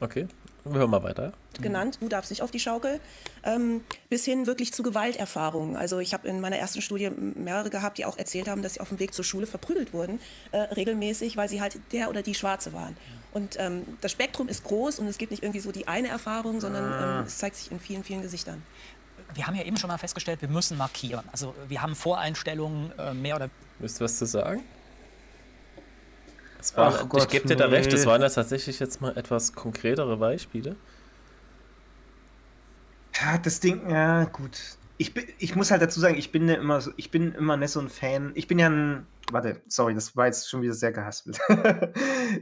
Okay, wir hören mal weiter. genannt, du darfst nicht auf die Schaukel, ähm, bis hin wirklich zu Gewalterfahrungen. Also ich habe in meiner ersten Studie mehrere gehabt, die auch erzählt haben, dass sie auf dem Weg zur Schule verprügelt wurden, äh, regelmäßig, weil sie halt der oder die Schwarze waren. Und ähm, das Spektrum ist groß und es gibt nicht irgendwie so die eine Erfahrung, sondern Ah. ähm, es zeigt sich in vielen, vielen Gesichtern. Wir haben ja eben schon mal festgestellt, wir müssen markieren. Also wir haben Voreinstellungen äh, mehr oder Wisst ihr was zu sagen? Das waren, Ach ich Gott, gebe dir da nee. recht, das waren ja tatsächlich jetzt mal etwas konkretere Beispiele. Ja, das Ding, ja, gut. Ich, bin, ich muss halt dazu sagen, ich bin ja immer so, ich bin immer nicht so ein Fan. Ich bin ja ein. Warte, sorry, das war jetzt schon wieder sehr gehaspelt.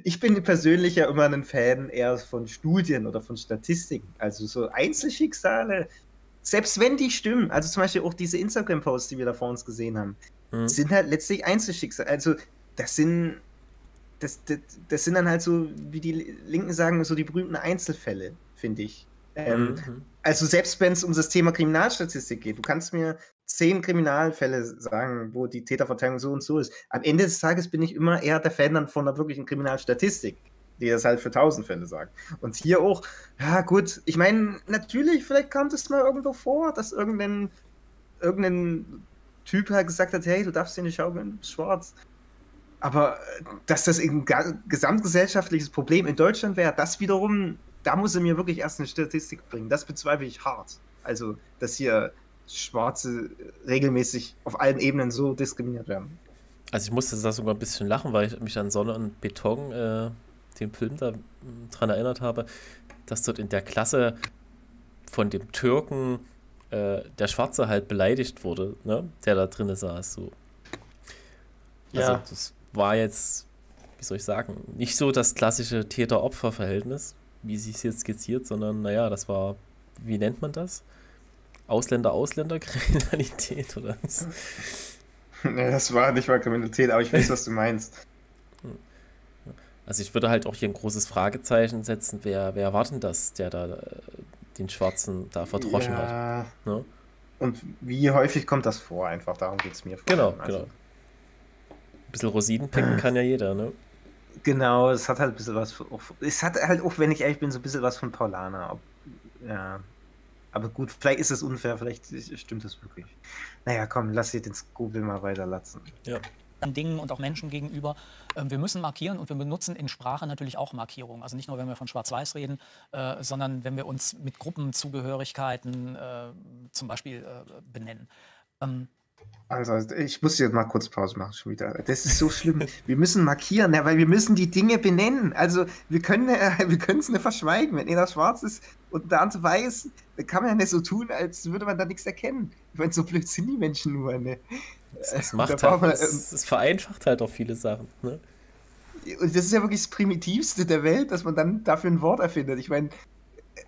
ich bin persönlich ja immer ein Fan eher von Studien oder von Statistiken. Also so Einzelschicksale, selbst wenn die stimmen, also zum Beispiel auch diese Instagram-Posts, die wir da vor uns gesehen haben, Mhm. sind halt letztlich Einzelschicksale. Also das sind. Das, das, das sind dann halt so, wie die Linken sagen, so die berühmten Einzelfälle, finde ich. Ähm, Mhm. also selbst wenn es um das Thema Kriminalstatistik geht, du kannst mir zehn Kriminalfälle sagen, wo die Täterverteilung so und so ist. Am Ende des Tages bin ich immer eher der Fan dann von einer wirklichen Kriminalstatistik, die das halt für tausend Fälle sagt. Und hier auch, ja gut, ich meine, natürlich, vielleicht kam das mal irgendwo vor, dass irgendein, irgendein Typ halt gesagt hat, hey, du darfst hier nicht schaukeln, schwarz. Aber äh, dass das ein gesamtgesellschaftliches Problem in Deutschland wäre, das wiederum, da muss er mir wirklich erst eine Statistik bringen. Das bezweifle ich hart. Also, dass hier Schwarze regelmäßig auf allen Ebenen so diskriminiert werden. Also ich musste da sogar ein bisschen lachen, weil ich mich an Sonne und Beton, äh, den Film da m, dran erinnert habe, dass dort in der Klasse von dem Türken äh, der Schwarze halt beleidigt wurde, ne? der da drinnen saß. So. Also Ja. das war jetzt, wie soll ich sagen, nicht so das klassische Täter-Opfer-Verhältnis, wie sie es jetzt skizziert, sondern naja, das war, wie nennt man das? Ausländer-Ausländer-Kriminalität oder was? Nee, das war nicht mal Kriminalität, aber ich weiß, was du meinst. Also ich würde halt auch hier ein großes Fragezeichen setzen, wer, wer war denn das, der da äh, den Schwarzen da verdroschen hat? Ja. Ne? Und wie häufig kommt das vor? Einfach darum geht es mir. vor Genau. Also, genau. Bisschen Rosinen picken kann ja jeder, ne? Genau, es hat halt ein bisschen was. Es hat halt auch, wenn ich ehrlich bin, so ein bisschen was von Paulana. Ob, ja. Aber gut, vielleicht ist es unfair, vielleicht stimmt es wirklich. Naja, komm, lass sie den Skobel mal weiterlatzen. Ja. an Dingen und auch Menschen gegenüber. Ähm, wir müssen markieren und wir benutzen in Sprache natürlich auch Markierungen. Also nicht nur, wenn wir von Schwarz-Weiß reden, äh, sondern wenn wir uns mit Gruppenzugehörigkeiten äh, zum Beispiel äh, benennen. Also, ich muss jetzt mal kurz Pause machen schon wieder. Das ist so schlimm. wir müssen markieren, ja, weil wir müssen die Dinge benennen. Also, wir können äh, wir können es nicht verschweigen. Wenn einer schwarz ist und der andere weiß, dann kann man ja nicht so tun, als würde man da nichts erkennen. Ich meine, so blöd sind die Menschen nur, ne? Es, es, Da macht halt, man, es, es vereinfacht halt auch viele Sachen, ne? Und das ist ja wirklich das Primitivste der Welt, dass man dann dafür ein Wort erfindet. Ich meine,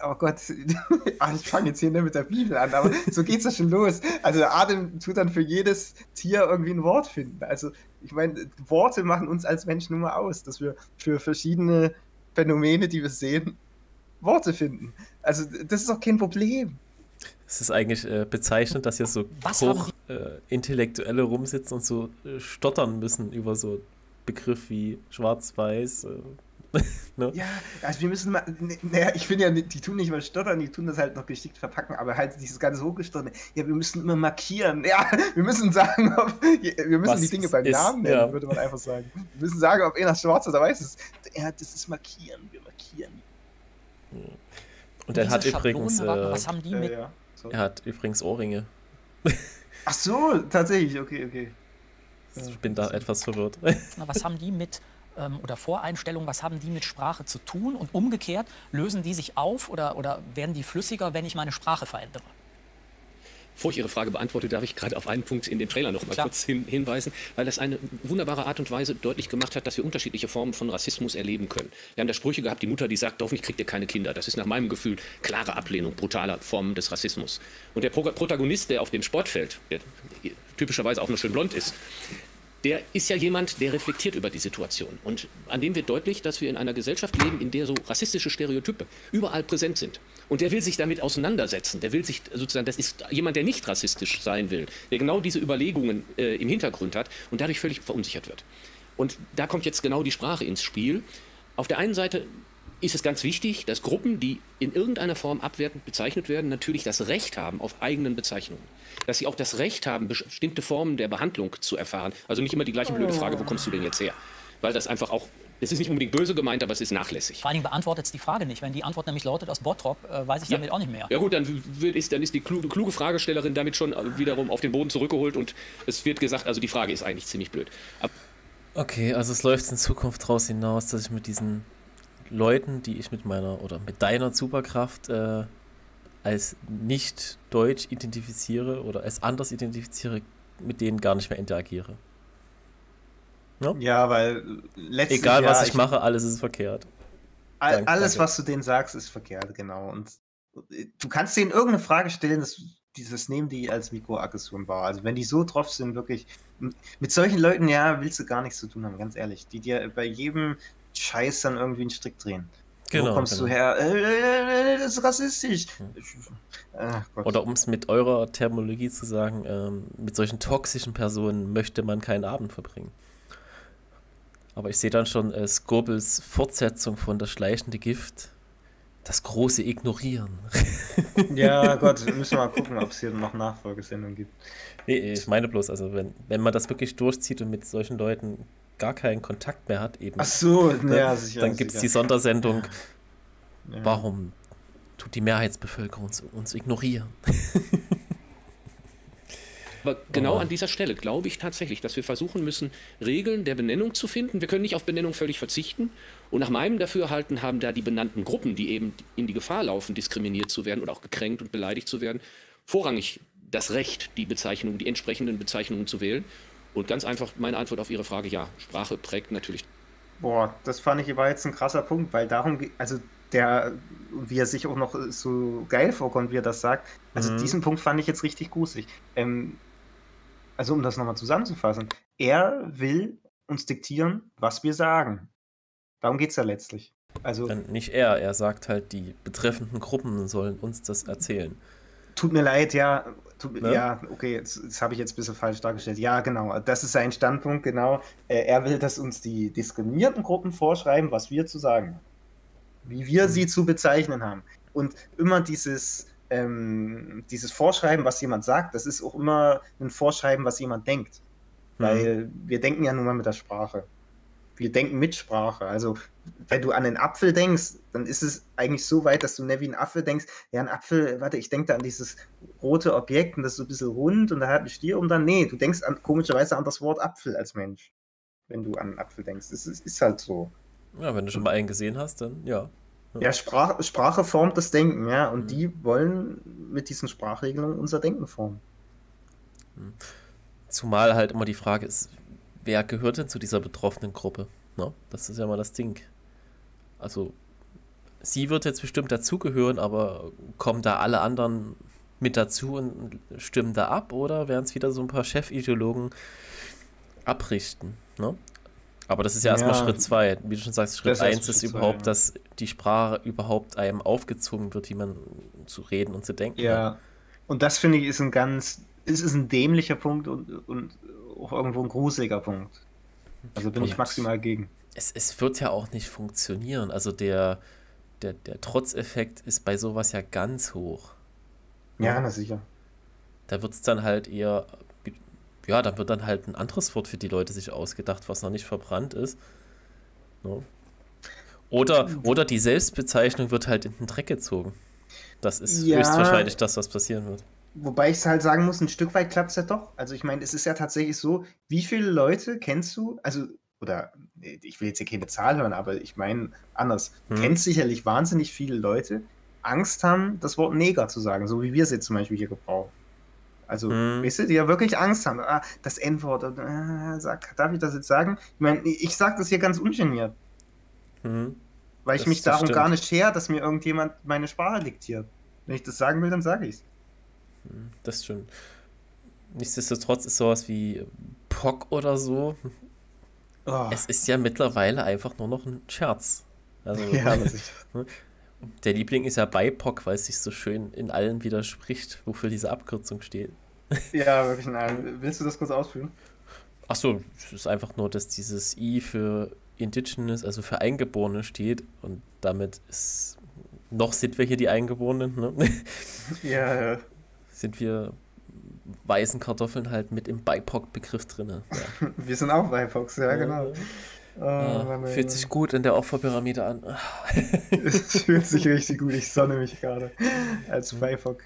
oh Gott, ah, ich fange jetzt hier nicht mit der Bibel an, aber so geht's ja schon los. Also Adam tut dann für jedes Tier irgendwie ein Wort finden. Also ich meine, Worte machen uns als Menschen nur mal aus, dass wir für verschiedene Phänomene, die wir sehen, Worte finden. Also das ist auch kein Problem. Es ist eigentlich äh, bezeichnend, dass hier so Was haben hoch äh, Intellektuelle rumsitzen und so äh, stottern müssen über so Begriff wie Schwarz-Weiß. Ne? Ja, also wir müssen mal, naja, ich finde ja, die tun nicht mal stottern, die tun das halt noch geschickt verpacken, aber halt dieses ganze Hochgestotterte, ja, wir müssen immer markieren, ja, wir müssen sagen, ob, wir müssen Was die Dinge beim ist, Namen nennen, ja. würde man einfach sagen. Wir müssen sagen, ob einer schwarz oder weiß ist. Ja, das ist markieren, wir markieren. Und er hat übrigens, äh, was haben die mit ja, so. er hat übrigens Ohrringe. Ach so, tatsächlich, okay, okay. Ich bin da etwas verwirrt. Na, was haben die mit ähm, oder Voreinstellungen, was haben die mit Sprache zu tun? Und umgekehrt, lösen die sich auf oder, oder werden die flüssiger, wenn ich meine Sprache verändere? Bevor ich Ihre Frage beantworte, darf ich gerade auf einen Punkt in dem Trailer noch mal Klar. kurz hin, hinweisen, weil das eine wunderbare Art und Weise deutlich gemacht hat, dass wir unterschiedliche Formen von Rassismus erleben können. Wir haben da Sprüche gehabt, die Mutter, die sagt, hoffentlich kriegt ihr keine Kinder. Das ist nach meinem Gefühl klare Ablehnung brutaler Formen des Rassismus. Und der Pro Protagonist, der auf dem Sportfeld, der typischerweise auch nur schön blond ist, der ist ja jemand, der reflektiert über die Situation. Und an dem wird deutlich, dass wir in einer Gesellschaft leben, in der so rassistische Stereotype überall präsent sind. Und der will sich damit auseinandersetzen. Der will sich sozusagen, das ist jemand, der nicht rassistisch sein will, der genau diese Überlegungen äh, im Hintergrund hat und dadurch völlig verunsichert wird. Und da kommt jetzt genau die Sprache ins Spiel. Auf der einen Seite ist es ganz wichtig, dass Gruppen, die in irgendeiner Form abwertend bezeichnet werden, natürlich das Recht haben auf eigenen Bezeichnungen. Dass sie auch das Recht haben, bestimmte Formen der Behandlung zu erfahren. Also nicht immer die gleiche blöde Frage, wo kommst du denn jetzt her? Weil das einfach auch, es ist nicht unbedingt böse gemeint, aber es ist nachlässig. Vor allen Dingen beantwortet es die Frage nicht. Wenn die Antwort nämlich lautet aus Bottrop, äh, weiß ich Ja. damit auch nicht mehr. Ja gut, dann ist, dann ist die kluge, kluge Fragestellerin damit schon wiederum auf den Boden zurückgeholt und es wird gesagt, also die Frage ist eigentlich ziemlich blöd. Ab Okay, also es läuft in Zukunft daraus hinaus, dass ich mit diesen Leuten, die ich mit meiner oder mit deiner Superkraft äh, als nicht deutsch identifiziere oder als anders identifiziere, mit denen gar nicht mehr interagiere. Ja, weil letztlich. Egal, was ja, ich mache, alles ist verkehrt. All, Danke, alles, danke. was du denen sagst, ist verkehrt, genau. Und du kannst denen irgendeine Frage stellen, das, dieses nehmen die als Mikroaggression wahr. Also wenn die so drauf sind, wirklich, mit solchen Leuten, ja, willst du gar nichts zu tun haben, ganz ehrlich. Die dir bei jedem Scheiß dann irgendwie einen Strick drehen. Genau, Wo kommst genau. du her? Äh, äh, äh, das ist rassistisch. Ach Gott. Oder um es mit eurer Terminologie zu sagen, ähm, mit solchen toxischen Personen möchte man keinen Abend verbringen. Aber ich sehe dann schon äh, Skobels Fortsetzung von Das schleichende Gift. Das große Ignorieren. Ja, Gott, müssen wir mal gucken, ob es hier noch Nachfolgesendungen gibt. Nee, ich meine bloß, also wenn, wenn man das wirklich durchzieht und mit solchen Leuten gar keinen Kontakt mehr hat, eben. Ach so, ne, ja, sicher, Dann gibt es die Sondersendung, Ja. warum tut die Mehrheitsbevölkerung uns, uns ignorieren? Aber genau Oh. an dieser Stelle glaube ich tatsächlich, dass wir versuchen müssen, Regeln der Benennung zu finden. Wir können nicht auf Benennung völlig verzichten. Und nach meinem Dafürhalten haben da die benannten Gruppen, die eben in die Gefahr laufen, diskriminiert zu werden oder auch gekränkt und beleidigt zu werden, vorrangig das Recht, die Bezeichnung, die entsprechenden Bezeichnungen zu wählen. Und ganz einfach meine Antwort auf Ihre Frage, ja, Sprache prägt natürlich Boah, das fand ich war jetzt ein krasser Punkt, weil darum, also der, wie er sich auch noch so geil vorkommt, wie er das sagt, also Mhm. diesen Punkt fand ich jetzt richtig gruselig. Ähm, also um das nochmal zusammenzufassen, er will uns diktieren, was wir sagen. Darum geht es ja letztlich. Also Dann nicht er, er sagt halt, die betreffenden Gruppen sollen uns das erzählen. tut mir leid, ja, Ne? ja, okay, das, das habe ich jetzt ein bisschen falsch dargestellt. Ja, genau, das ist sein Standpunkt, genau. Äh, er will, dass uns die diskriminierten Gruppen vorschreiben, was wir zu sagen haben. Wie wir Mhm. sie zu bezeichnen haben. Und immer dieses, ähm, dieses Vorschreiben, was jemand sagt, das ist auch immer ein Vorschreiben, was jemand denkt. Mhm. Weil wir denken ja nun mal mit der Sprache. Wir denken mit Sprache. Also, wenn du an einen Apfel denkst, dann ist es eigentlich so weit, dass du nicht wie ein Apfel denkst, ja, ein Apfel, warte, ich denke da an dieses rote Objekt und das ist so ein bisschen rund und da hat ein Stier um dann. Nee, du denkst an, komischerweise an das Wort Apfel als Mensch, wenn du an einen Apfel denkst. Es ist, ist halt so. Ja, wenn du schon mal einen gesehen hast, dann ja. Ja, Sprach, Sprache formt das Denken, ja, und Mhm. die wollen mit diesen Sprachregelungen unser Denken formen. Zumal halt immer die Frage ist, wer gehört denn zu dieser betroffenen Gruppe? Ne? Das ist ja mal das Ding. Also, sie wird jetzt bestimmt dazugehören, aber kommen da alle anderen mit dazu und stimmen da ab oder werden es wieder so ein paar Chefideologen abrichten? Ne? Aber das ist ja erstmal Ja. Schritt zwei. Wie du schon sagst, Schritt ist eins ist Schritt zwei, überhaupt, ja. dass die Sprache überhaupt einem aufgezwungen wird, wie man zu reden und zu denken hat. Ja, und das finde ich ist ein ganz, es ist ein dämlicher Punkt und, und auch irgendwo ein gruseliger Punkt. Also bin ich Und- maximal gegen. es, es wird ja auch nicht funktionieren. Also der, der, der Trotzeffekt ist bei sowas ja ganz hoch. Ja, na sicher. Da wird es dann halt eher, ja, da wird dann halt ein anderes Wort für die Leute sich ausgedacht, was noch nicht verbrannt ist. Ne? Oder, oder die Selbstbezeichnung wird halt in den Dreck gezogen. Das ist Ja. höchstwahrscheinlich das, was passieren wird. Wobei ich halt sagen muss, ein Stück weit klappt es ja doch. Also ich meine, es ist ja tatsächlich so, wie viele Leute kennst du, also, oder ich will jetzt hier keine Zahl hören, aber ich meine anders, Hm. kennst sicherlich wahnsinnig viele Leute, Angst haben, das Wort Neger zu sagen, so wie wir es jetzt zum Beispiel hier gebrauchen. Also, Hm. weißt du, die ja wirklich Angst haben, ah, das N-Wort, äh, sag, darf ich das jetzt sagen? Ich meine, ich sage das hier ganz ungeniert, Mhm. weil ich Das- mich darum gar nicht schere, dass mir irgendjemand meine Sprache diktiert. Wenn ich das sagen will, dann sage ich es. Das stimmt. Nichtsdestotrotz ist sowas wie POC oder so. Oh. Es ist ja mittlerweile einfach nur noch ein Scherz. Also, Ja, ist- der Liebling ist ja BIPOC, weil es sich so schön in allen widerspricht, wofür diese Abkürzung steht. Ja, wirklich. Nein. Willst du das kurz ausführen? Achso, es ist einfach nur, dass dieses I für Indigenous, also für Eingeborene steht. Und damit ist, noch sind wir hier die Eingeborenen, ne? Ja, ja. Sind wir weißen Kartoffeln halt mit im BIPOC-Begriff drin. Ja. Wir sind auch BIPOCs, ja, genau. Oh, Ah, Mann, ey, fühlt sich gut in der Opferpyramide an. Es fühlt sich richtig gut. Ich sonne mich gerade als BIPOC.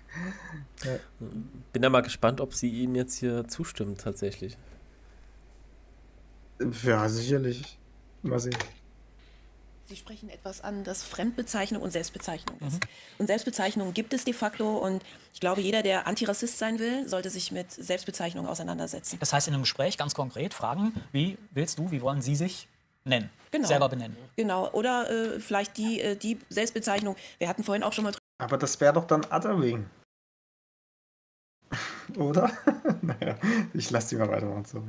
Ja. Bin da mal gespannt, ob sie ihnen jetzt hier zustimmen tatsächlich. ja, sicherlich. Mal sehen. Sie sprechen etwas an, das Fremdbezeichnung und Selbstbezeichnung ist. Und Selbstbezeichnung gibt es de facto und ich glaube, jeder, der Antirassist sein will, sollte sich mit Selbstbezeichnung auseinandersetzen. Das heißt, in einem Gespräch ganz konkret fragen, wie willst du, wie wollen Sie sich nennen? Genau. Selber benennen. Genau. Oder äh, vielleicht die, äh, die Selbstbezeichnung. Wir hatten vorhin auch schon mal Aber das wäre doch dann Otherwing. Oder? naja, ich lasse die mal weitermachen. Sorry.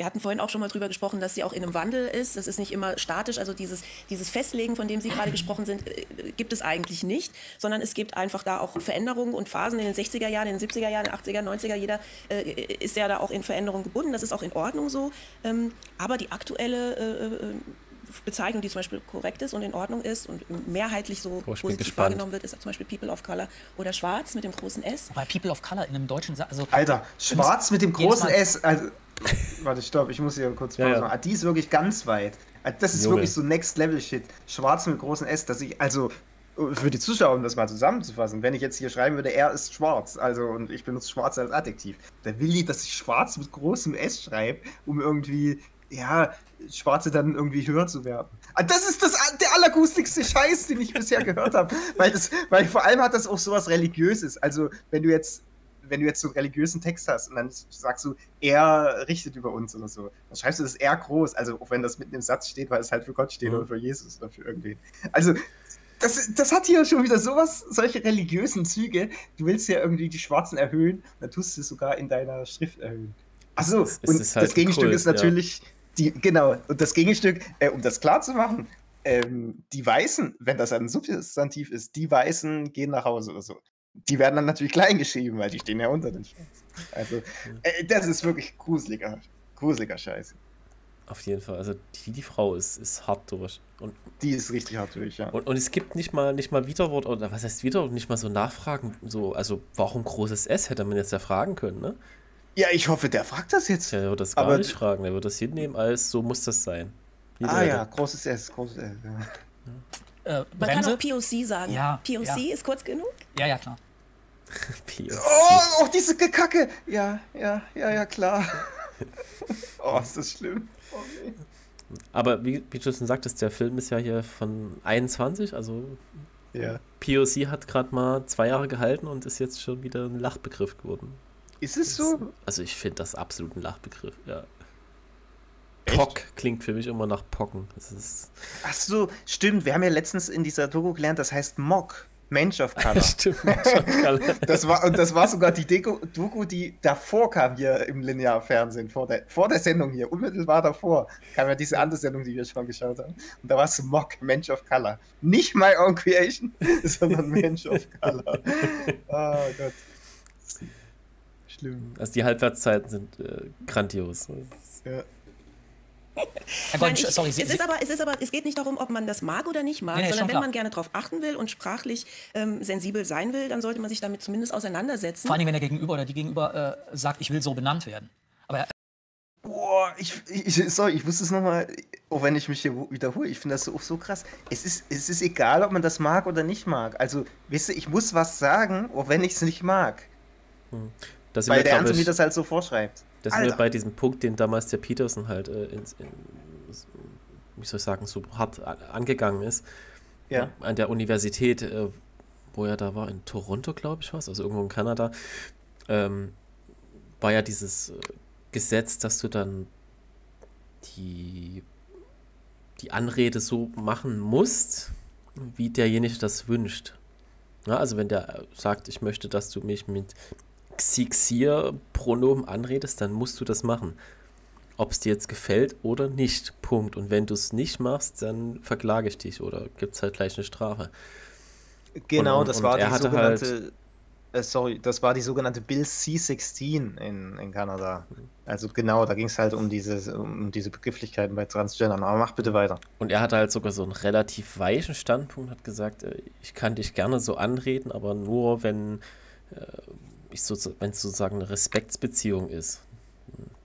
Wir hatten vorhin auch schon mal drüber gesprochen, dass sie auch in einem Wandel ist. Das ist nicht immer statisch. Also dieses, dieses Festlegen, von dem Sie gerade gesprochen sind, äh, gibt es eigentlich nicht, sondern es gibt einfach da auch Veränderungen und Phasen in den 60er Jahren, in den 70er Jahren, in den 80er, 90er. Jeder äh, ist ja da auch in Veränderungen gebunden. Das ist auch in Ordnung so. Ähm, aber die aktuelle äh, äh, Bezeichnung, die zum Beispiel korrekt ist und in Ordnung ist und mehrheitlich so Oh, positiv gespannt. wahrgenommen wird, ist zum Beispiel People of Color oder Schwarz mit dem großen S. Bei People of Color in einem deutschen Sa also Alter, schwarz mit dem großen S. Also, warte, stopp, ich muss hier kurz Ja, Pause ja. machen. Ah, Die ist wirklich ganz weit. Ah, Das ist Junge. wirklich so Next-Level-Shit. Schwarz mit großen S, dass ich, also für die Zuschauer, um das mal zusammenzufassen, wenn ich jetzt hier schreiben würde, er ist schwarz, also und ich benutze schwarz als Adjektiv, dann will die, dass ich schwarz mit großem S schreibe, um irgendwie, ja, Schwarze dann irgendwie höher zu werden. Ah, Das ist das, der allergustigste Scheiß, den ich bisher gehört habe. Weil, das, weil vor allem hat das auch sowas Religiöses. Also, wenn du jetzt, wenn du jetzt so einen religiösen Text hast und dann sagst du, er richtet über uns oder so, dann schreibst du das er groß, also auch wenn das mitten im Satz steht, weil es halt für Gott steht Mhm. oder für Jesus oder für irgendwen. Also, das, das hat hier schon wieder sowas, solche religiösen Züge. Du willst ja irgendwie die Schwarzen erhöhen, dann tust du es sogar in deiner Schrift erhöhen. Achso, und halt das Gegenstück Kult, ist natürlich die, genau, und das Gegenstück, äh, um das klar zu machen, ähm, die Weißen, wenn das ein Substantiv ist, die Weißen gehen nach Hause oder so. Die werden dann natürlich klein geschrieben, weil die stehen ja unter den Schwarzen. Also, äh, das ist wirklich gruseliger, gruseliger Scheiß. Auf jeden Fall. Also die, die Frau ist, ist hart durch. Und, Die ist richtig hart durch, ja. und, und es gibt nicht mal, nicht mal Widerwort, oder was heißt Widerwort, nicht mal so Nachfragen. So, also warum großes S hätte man jetzt ja fragen können, ne? Ja, ich hoffe, der fragt das jetzt. Der wird das gar Aber- nicht fragen, der wird das hinnehmen als so muss das sein. Wie Ah ja, großes S, großes S. Ja. Äh, Man kann auch POC sagen. Ja, POC ja. ist kurz genug. Ja, ja, klar. POC. Oh, auch diese Gekacke. Ja, ja, ja, ja, klar. oh, ist das schlimm. Oh, nee. Aber wie, wie du schon sagtest, der Film ist ja hier von 21, also Ja. POC hat gerade mal zwei Jahre gehalten und ist jetzt schon wieder ein Lachbegriff geworden. Ist es so? Also ich finde das absolut ein Lachbegriff, ja. Pock klingt für mich immer nach Pocken. Das ist Ach so, stimmt. Wir haben ja letztens in dieser Doku gelernt, das heißt Mock. Mensch of Color. Stimmt, Mensch of Color. Das war, und das war sogar die Deko, Doku, die davor kam hier im Linearfernsehen, vor der, vor der Sendung hier, unmittelbar davor, kam ja diese andere Sendung, die wir schon geschaut haben. Und da war es Mock, Mensch of Color. Nicht My Own Creation, sondern Mensch of Color. Oh Gott. Schlimm. Also die Halbwertszeiten sind äh, grandios. Ja. Nein, ich, sorry, Sie, es, ist aber, es ist aber, es geht nicht darum, ob man das mag oder nicht mag, Nee, nee, sondern wenn klar. man gerne darauf achten will und sprachlich ähm, sensibel sein will, dann sollte man sich damit zumindest auseinandersetzen. vor allem, wenn der Gegenüber oder die Gegenüber äh, sagt, ich will so benannt werden. Aber Boah, ich, ich, sorry, ich muss es nochmal, auch wenn ich mich hier wiederhole, ich finde das so, so krass. Es ist, es ist egal, ob man das mag oder nicht mag. Also, wisst ihr, ich muss was sagen, auch wenn ich es nicht mag. Sind Weil der Anthony ich, das halt so vorschreibt. Da sind wir Alter. bei diesem Punkt, den damals der Peterson halt äh, ins, in, wie soll ich sagen, so hart angegangen ist. Ja. An der Universität, äh, wo er da war, in Toronto, glaube ich, was, also irgendwo in Kanada, ähm, war ja dieses äh, Gesetz, dass du dann die, die Anrede so machen musst, wie derjenige das wünscht. Ja, also wenn der äh, sagt, ich möchte, dass du mich mit Xixir-Pronomen anredest, dann musst du das machen. Ob es dir jetzt gefällt oder nicht. Punkt. Und wenn du es nicht machst, dann verklage ich dich oder gibt es halt gleich eine Strafe. Genau, Und- das und war die sogenannte. halt- äh, sorry, das war die sogenannte Bill C16 in, in Kanada. Also genau, da ging es halt um diese, um diese Begrifflichkeiten bei Transgendern. Aber mach bitte weiter. Und er hatte halt sogar so einen relativ weichen Standpunkt, hat gesagt, äh, ich kann dich gerne so anreden, aber nur wenn äh, wenn es sozusagen eine Respektsbeziehung ist.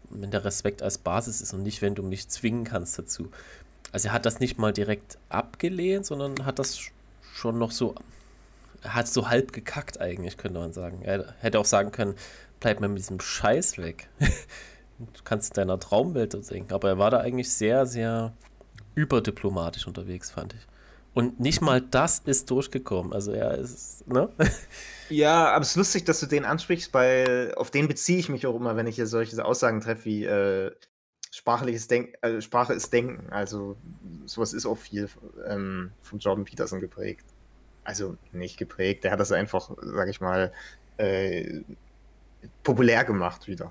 Wenn der Respekt als Basis ist und nicht, wenn du mich zwingen kannst dazu. Also er hat das nicht mal direkt abgelehnt, sondern hat das schon noch so, hat so halb gekackt eigentlich, könnte man sagen. Er hätte auch sagen können, bleib mir mit diesem Scheiß weg. du kannst in deiner Traumwelt denken. Aber er war da eigentlich sehr, sehr überdiplomatisch unterwegs, fand ich. Und nicht mal das ist durchgekommen. Also er ist, ne? Ja, aber es ist lustig, dass du den ansprichst, weil auf den beziehe ich mich auch immer, wenn ich hier solche Aussagen treffe wie äh, sprachliches Denken, äh, Sprache ist Denken. Also sowas ist auch viel ähm, von Jordan Peterson geprägt. Also nicht geprägt, der hat das einfach, sag ich mal, äh, populär gemacht wieder.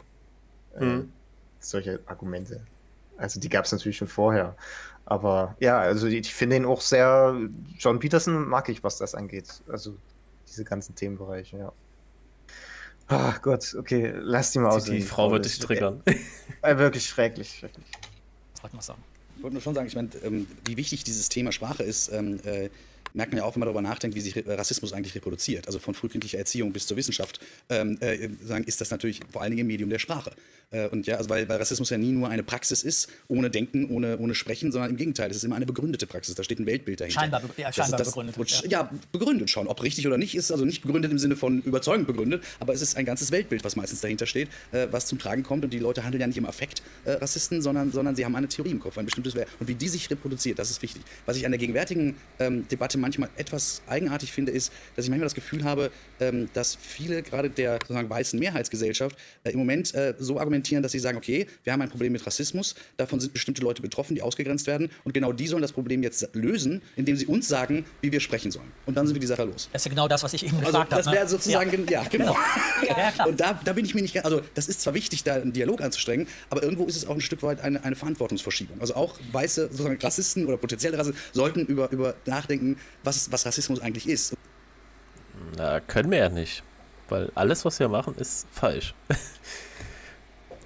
Mhm. solche Argumente. Also die gab es natürlich schon vorher. Aber ja, also ich finde ihn auch sehr, John Peterson mag ich, was das angeht. Also diese ganzen Themenbereiche, ja. Ach Gott, okay, lass die mal aus. Die, Frau wird dich triggern. Äh, wirklich schrecklich, schrecklich. Was wollte man sagen? Ich wollte nur schon sagen, ich meine, ähm, wie wichtig dieses Thema Sprache ist, ähm, äh, merkt man ja auch, wenn man darüber nachdenkt, wie sich Rassismus eigentlich reproduziert. Also von frühkindlicher Erziehung bis zur Wissenschaft ähm, äh, sagen, ist das natürlich vor allen Dingen im Medium der Sprache. Äh, und ja, also weil, weil, Rassismus ja nie nur eine Praxis ist, ohne Denken, ohne, ohne Sprechen, sondern im Gegenteil, es ist immer eine begründete Praxis. Da steht ein Weltbild dahinter. Scheinbar, ja, scheinbar das, begründet. Das, ja. ja. begründet schon. Ob richtig oder nicht ist, also nicht begründet im Sinne von überzeugend begründet, aber es ist ein ganzes Weltbild, was meistens dahinter steht, äh, was zum Tragen kommt. Und die Leute handeln ja nicht im Affekt äh, Rassisten, sondern, sondern sie haben eine Theorie im Kopf, ein bestimmtes Wert. Und wie die sich reproduziert, das ist wichtig. Was ich an der gegenwärtigen ähm, Debatte manchmal etwas eigenartig finde, ist, dass ich manchmal das Gefühl habe, ähm, dass viele gerade der sozusagen weißen Mehrheitsgesellschaft äh, im Moment äh, so argumentieren, dass sie sagen, okay, wir haben ein Problem mit Rassismus, davon sind bestimmte Leute betroffen, die ausgegrenzt werden und genau die sollen das Problem jetzt lösen, indem sie uns sagen, wie wir sprechen sollen. Und dann sind wir die Sache los. Das ist ja genau das, was ich eben also, gesagt habe. Das wäre ne? sozusagen, ja, ja genau. Ja, und da, da bin ich mir nicht, also das ist zwar wichtig, da einen Dialog anzustrengen, aber irgendwo ist es auch ein Stück weit eine, eine Verantwortungsverschiebung. Also auch weiße sozusagen Rassisten oder potenzielle Rassisten sollten über, über nachdenken, was, was Rassismus eigentlich ist. Na, können wir ja nicht. Weil alles, was wir machen, ist falsch.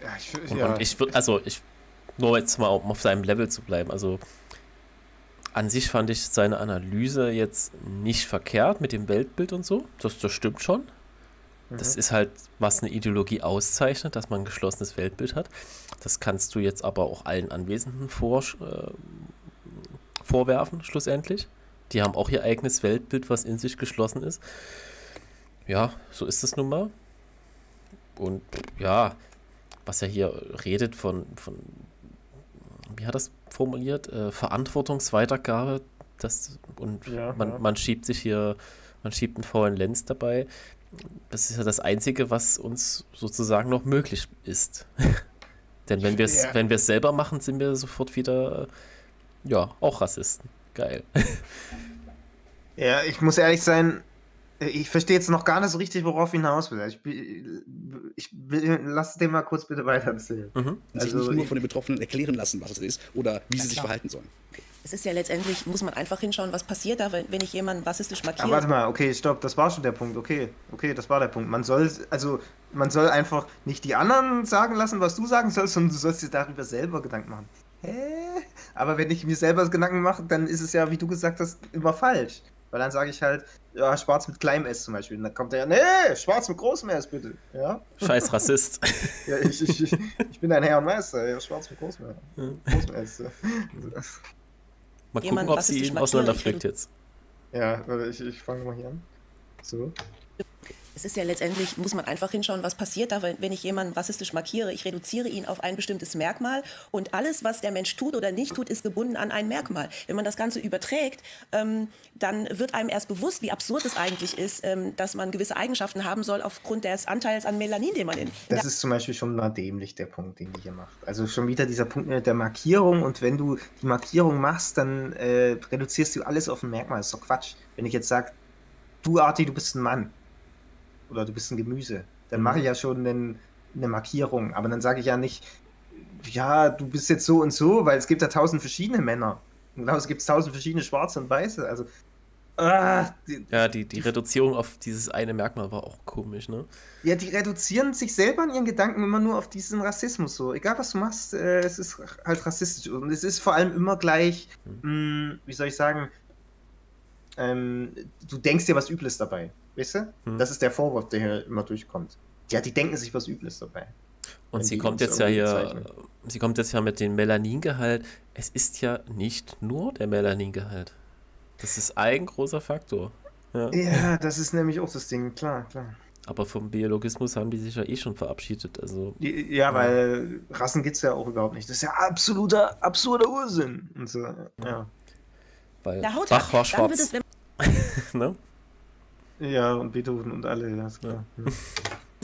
Ja, ich, und, ja. und ich würde, also ich, nur jetzt mal um auf seinem Level zu bleiben, also an sich fand ich seine Analyse jetzt nicht verkehrt mit dem Weltbild und so. Das, das stimmt schon. Das mhm. ist halt, was eine Ideologie auszeichnet, dass man ein geschlossenes Weltbild hat. Das kannst du jetzt aber auch allen Anwesenden vor, äh, vorwerfen, schlussendlich. Die haben auch ihr eigenes Weltbild, was in sich geschlossen ist. Ja, so ist es nun mal. Und ja, was er hier redet von, von wie hat das formuliert? Äh, Verantwortungsweitergabe. Das, und ja, man, ja. man schiebt sich hier, man schiebt einen faulen Lenz dabei. Das ist ja das Einzige, was uns sozusagen noch möglich ist. Denn wenn wir es ja. wenn selber machen, sind wir sofort wieder, ja, auch Rassisten. Geil. Ja, ich muss ehrlich sein, ich verstehe jetzt noch gar nicht so richtig, worauf hinaus will. Ich, ich, will, lass den mal kurz bitte weiter erzählen. Mhm. Also, sich nicht nur von den Betroffenen erklären lassen, was es ist oder wie ja, sie sich verhalten sollen. Es ist ja letztendlich, muss man einfach hinschauen, was passiert da, wenn, ich jemanden rassistisch markiere. Aber warte mal, okay, stopp, das war schon der Punkt. Okay, okay, das war der Punkt. Man soll, also, man soll einfach nicht die anderen sagen lassen, was du sagen sollst, sondern du sollst dir darüber selber Gedanken machen. Hä? Aber wenn ich mir selber Gedanken mache, dann ist es ja, wie du gesagt hast, immer falsch. Weil dann sage ich halt, ja, schwarz mit kleinem S zum Beispiel. Und dann kommt er, nee, schwarz mit großem S bitte. Ja? Scheiß Rassist. ja, ich, ich, ich, ich, bin ein Herr und Meister, ja, schwarz mit großem, großem S. Mal gucken, ob sie ihn auseinanderpflückt jetzt. Ja, ich, ich fange mal hier an. So es ist ja letztendlich, muss man einfach hinschauen, was passiert da, wenn ich jemanden rassistisch markiere. Ich reduziere ihn auf ein bestimmtes Merkmal und alles, was der Mensch tut oder nicht tut, ist gebunden an ein Merkmal. Wenn man das Ganze überträgt, ähm, dann wird einem erst bewusst, wie absurd es eigentlich ist, ähm, dass man gewisse Eigenschaften haben soll aufgrund des Anteils an Melanin, den man in. Das ist zum Beispiel schon mal dämlich, der Punkt, den die hier macht. Also schon wieder dieser Punkt mit der Markierung und wenn du die Markierung machst, dann äh, reduzierst du alles auf ein Merkmal. Das ist doch Quatsch. Wenn ich jetzt sage, du Arti, du bist ein Mann oder du bist ein Gemüse. Dann mache ich ja schon einen, eine Markierung. Aber dann sage ich ja nicht, ja, du bist jetzt so und so, weil es gibt ja tausend verschiedene Männer. Und genau, es gibt tausend verschiedene Schwarze und Weiße. Also Ah, die, ja, die, die Reduzierung auf dieses eine Merkmal war auch komisch, ne? Ja, die reduzieren sich selber in ihren Gedanken immer nur auf diesen Rassismus. So, egal was du machst, äh, es ist halt rassistisch. Und es ist vor allem immer gleich, mh, hm, wie soll ich sagen, ähm, du denkst dir was Übles dabei. Weißt du? Hm. Das ist der Vorwurf, der hier immer durchkommt. Ja, die denken sich was Übles dabei. Und sie kommt jetzt ja hier, zeichnen. sie kommt jetzt ja mit dem Melaningehalt. Es ist ja nicht nur der Melaningehalt. Das ist ein großer Faktor. Ja. ja, das ist nämlich auch das Ding, klar, klar. Aber vom Biologismus haben die sich ja eh schon verabschiedet. Also, ja, weil Rassen gibt es ja auch überhaupt nicht. Das ist ja absoluter, absurder Ursinn. Und so, ja. Weil Bach war schwarz. ne? Ja, und Beethoven und alle, das klar. Ja.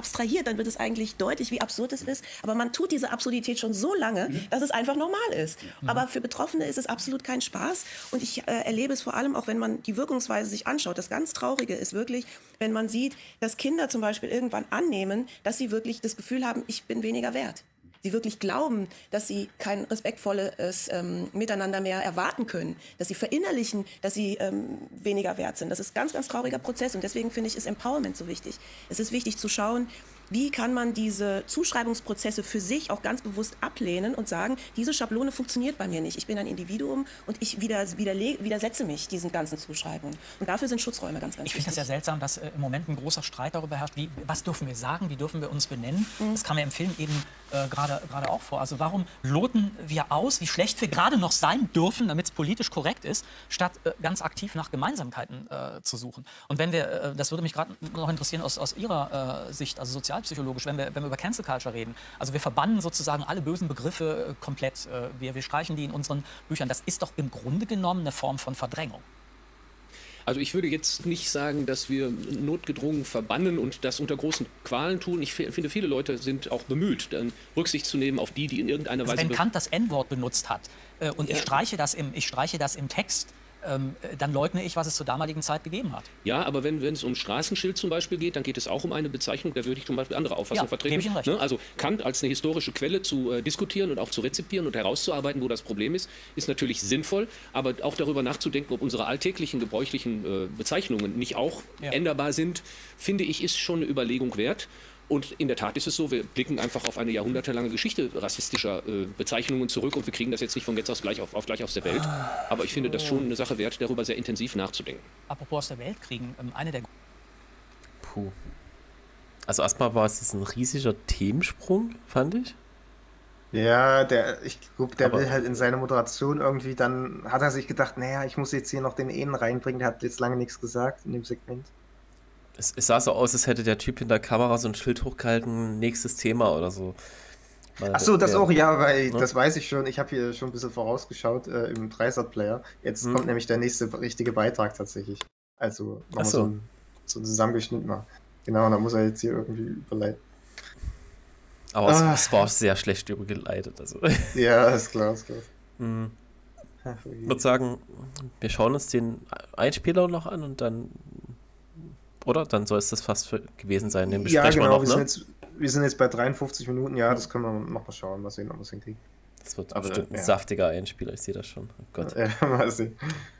abstrahiert, dann wird es eigentlich deutlich, wie absurd es ist. Aber man tut diese Absurdität schon so lange, mhm. dass es einfach normal ist. Mhm. Aber für Betroffene ist es absolut kein Spaß. Und ich äh, erlebe es vor allem auch, wenn man die Wirkungsweise sich anschaut. Das ganz Traurige ist wirklich, wenn man sieht, dass Kinder zum Beispiel irgendwann annehmen, dass sie wirklich das Gefühl haben, ich bin weniger wert sie wirklich glauben, dass sie kein respektvolles ähm, Miteinander mehr erwarten können, dass sie verinnerlichen, dass sie ähm, weniger wert sind. Das ist ein ganz, ganz trauriger Prozess und deswegen finde ich, ist Empowerment so wichtig. Es ist wichtig zu schauen, wie kann man diese Zuschreibungsprozesse für sich auch ganz bewusst ablehnen und sagen, diese Schablone funktioniert bei mir nicht. Ich bin ein Individuum und ich widersetze mich diesen ganzen Zuschreibungen. Und dafür sind Schutzräume ganz, ganz ich wichtig. Ich finde das ja seltsam, dass äh, im Moment ein großer Streit darüber herrscht, wie, was dürfen wir sagen, wie dürfen wir uns benennen. Mhm. Das kam mir im Film eben äh, gerade auch vor. Also warum loten wir aus, wie schlecht wir gerade noch sein dürfen, damit es politisch korrekt ist, statt äh, ganz aktiv nach Gemeinsamkeiten äh, zu suchen. Und wenn wir, äh, das würde mich gerade noch interessieren aus, aus Ihrer Sicht, also sozial sozialpsychologisch, wenn wir, wenn wir über Cancel Culture reden. Also wir verbannen sozusagen alle bösen Begriffe äh, komplett. Äh, wir, wir streichen die in unseren Büchern. Das ist doch im Grunde genommen eine Form von Verdrängung. Also ich würde jetzt nicht sagen, dass wir notgedrungen verbannen und das unter großen Qualen tun. Ich finde, viele Leute sind auch bemüht, dann Rücksicht zu nehmen auf die, die in irgendeiner also Weise... Wenn Kant das N-Wort benutzt hat äh, und ja. ich, streiche das im, ich streiche das im Text, ähm, dann leugne ich, was es zur damaligen Zeit gegeben hat. Ja, aber wenn, es um Straßenschild zum Beispiel geht, dann geht es auch um eine Bezeichnung, da würde ich zum Beispiel andere Auffassungen ja, vertreten. Ich Ihnen Ne? Also Kant als eine historische Quelle zu äh, diskutieren und auch zu rezipieren und herauszuarbeiten, wo das Problem ist, ist natürlich sinnvoll, aber auch darüber nachzudenken, ob unsere alltäglichen gebräuchlichen äh, Bezeichnungen nicht auch ja. änderbar sind, finde ich, ist schon eine Überlegung wert. Und in der Tat ist es so, wir blicken einfach auf eine jahrhundertelange Geschichte rassistischer äh, Bezeichnungen zurück und wir kriegen das jetzt nicht von jetzt aus gleich auf, auf gleich aus der Welt. Aber ich finde das schon eine Sache wert, darüber sehr intensiv nachzudenken. Apropos aus der Welt kriegen, ähm, eine der. Puh. Also erstmal war es ein riesiger Themensprung, fand ich. Ja, der, ich glaube, der Aber will halt in seine Moderation irgendwie, dann hat er sich gedacht, naja, ich muss jetzt hier noch den Ehen reinbringen, der hat jetzt lange nichts gesagt in dem Segment. Es, es, sah so aus, als hätte der Typ in der Kamera so ein Schild hochgehalten, nächstes Thema oder so. Ach so, das der, auch, ja, weil ne? das weiß ich schon. Ich habe hier schon ein bisschen vorausgeschaut äh, im Dreisat-Player. Jetzt hm. kommt nämlich der nächste richtige Beitrag tatsächlich. Also nochmal so. so ein, so ein zusammengeschnittener. Genau, da muss er jetzt hier irgendwie überleiten. Aber ah. es, es, war sehr schlecht übergeleitet. Also. Ja, ist klar, ist klar. Hm. Ich würde sagen, wir schauen uns den Einspieler noch an und dann oder? Dann soll es das fast für gewesen sein. Den ja, genau. Wir, noch, wir, sind ne? jetzt, wir, sind jetzt, bei 53 Minuten. Ja, das können wir noch mal schauen. Mal sehen, ob wir es hinkriegen. Das wird Aber, bestimmt ein ja. saftiger Einspieler, ich sehe das schon. Oh Gott. Ja, mal sehen.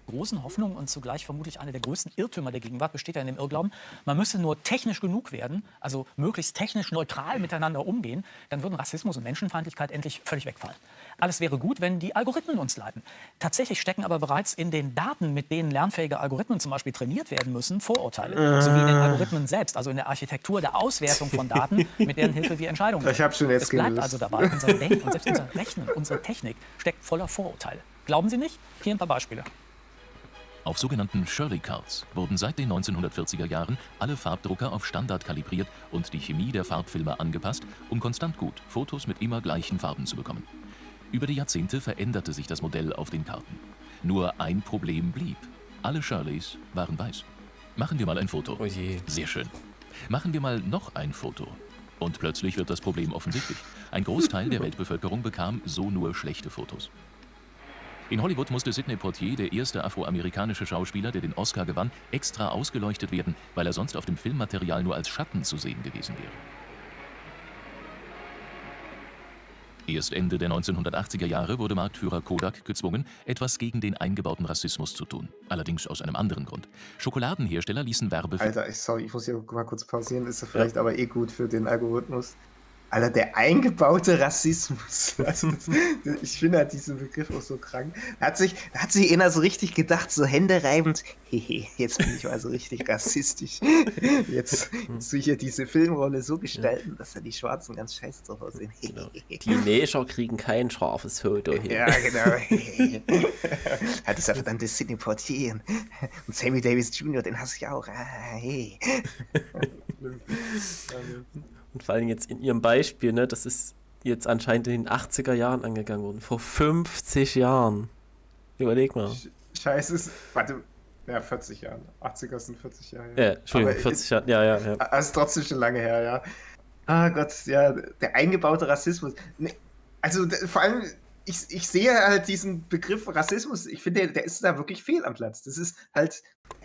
Großen Hoffnung und zugleich vermutlich einer der größten Irrtümer der Gegenwart besteht ja in dem Irrglauben, man müsse nur technisch genug werden, also möglichst technisch neutral miteinander umgehen, dann würden Rassismus und Menschenfeindlichkeit endlich völlig wegfallen. Alles wäre gut, wenn die Algorithmen uns leiten. Tatsächlich stecken aber bereits in den Daten, mit denen lernfähige Algorithmen zum Beispiel trainiert werden müssen, Vorurteile. Äh. Sowie in den Algorithmen selbst, also in der Architektur der Auswertung von Daten, mit deren Hilfe wir Entscheidungen treffen. Ich habe schon jetzt Es bleibt also dabei, unser Denken und selbst unser Rechnen, unsere Technik steckt voller Vorurteile. Glauben Sie nicht? Hier ein paar Beispiele. Auf sogenannten Shirley Cards wurden seit den 1940er Jahren alle Farbdrucker auf Standard kalibriert und die Chemie der Farbfilme angepasst, um konstant gut Fotos mit immer gleichen Farben zu bekommen. Über die Jahrzehnte veränderte sich das Modell auf den Karten. Nur ein Problem blieb. Alle Shirleys waren weiß. Machen wir mal ein Foto. Oh. Sehr schön. Machen wir mal noch ein Foto. Und plötzlich wird das Problem offensichtlich. Ein Großteil der Weltbevölkerung bekam so nur schlechte Fotos. In Hollywood musste Sidney Portier, der erste afroamerikanische Schauspieler, der den Oscar gewann, extra ausgeleuchtet werden, weil er sonst auf dem Filmmaterial nur als Schatten zu sehen gewesen wäre. Erst Ende der 1980er Jahre wurde Marktführer Kodak gezwungen, etwas gegen den eingebauten Rassismus zu tun. Allerdings aus einem anderen Grund. Schokoladenhersteller ließen Werbe... Alter, ich, sorry, ich muss hier mal kurz pausieren. Ist vielleicht ja. aber eh gut für den Algorithmus. Alter, der eingebaute Rassismus. Also das, ich finde halt diesen Begriff auch so krank. Da hat sich, da hat sich einer so richtig gedacht, so Hände reibend, hehe, jetzt bin ich mal so richtig rassistisch. Jetzt, jetzt will ich ja diese Filmrolle so gestalten, dass da die Schwarzen ganz scheiße drauf aussehen. Genau. Die Neger kriegen kein scharfes Foto hier. Ja, genau. hat es dann das Sidney Portier und Sammy Davis Jr., den hasse ich auch. Ah, hey. Und vor allem jetzt in ihrem Beispiel, ne, das ist jetzt anscheinend in den 80er Jahren angegangen worden. Vor 50 Jahren. Überleg mal. Scheiße, ist, warte, ja, 40 Jahren. 80er sind 40 Jahre. Ja, Entschuldigung, 40 Jahre, ja, ja, ja. Also trotzdem schon lange her, ja. Ah Gott, ja, der eingebaute Rassismus. Nee, also vor allem, ich, ich sehe halt diesen Begriff Rassismus, ich finde, der, der, ist da wirklich fehl am Platz. Das ist halt,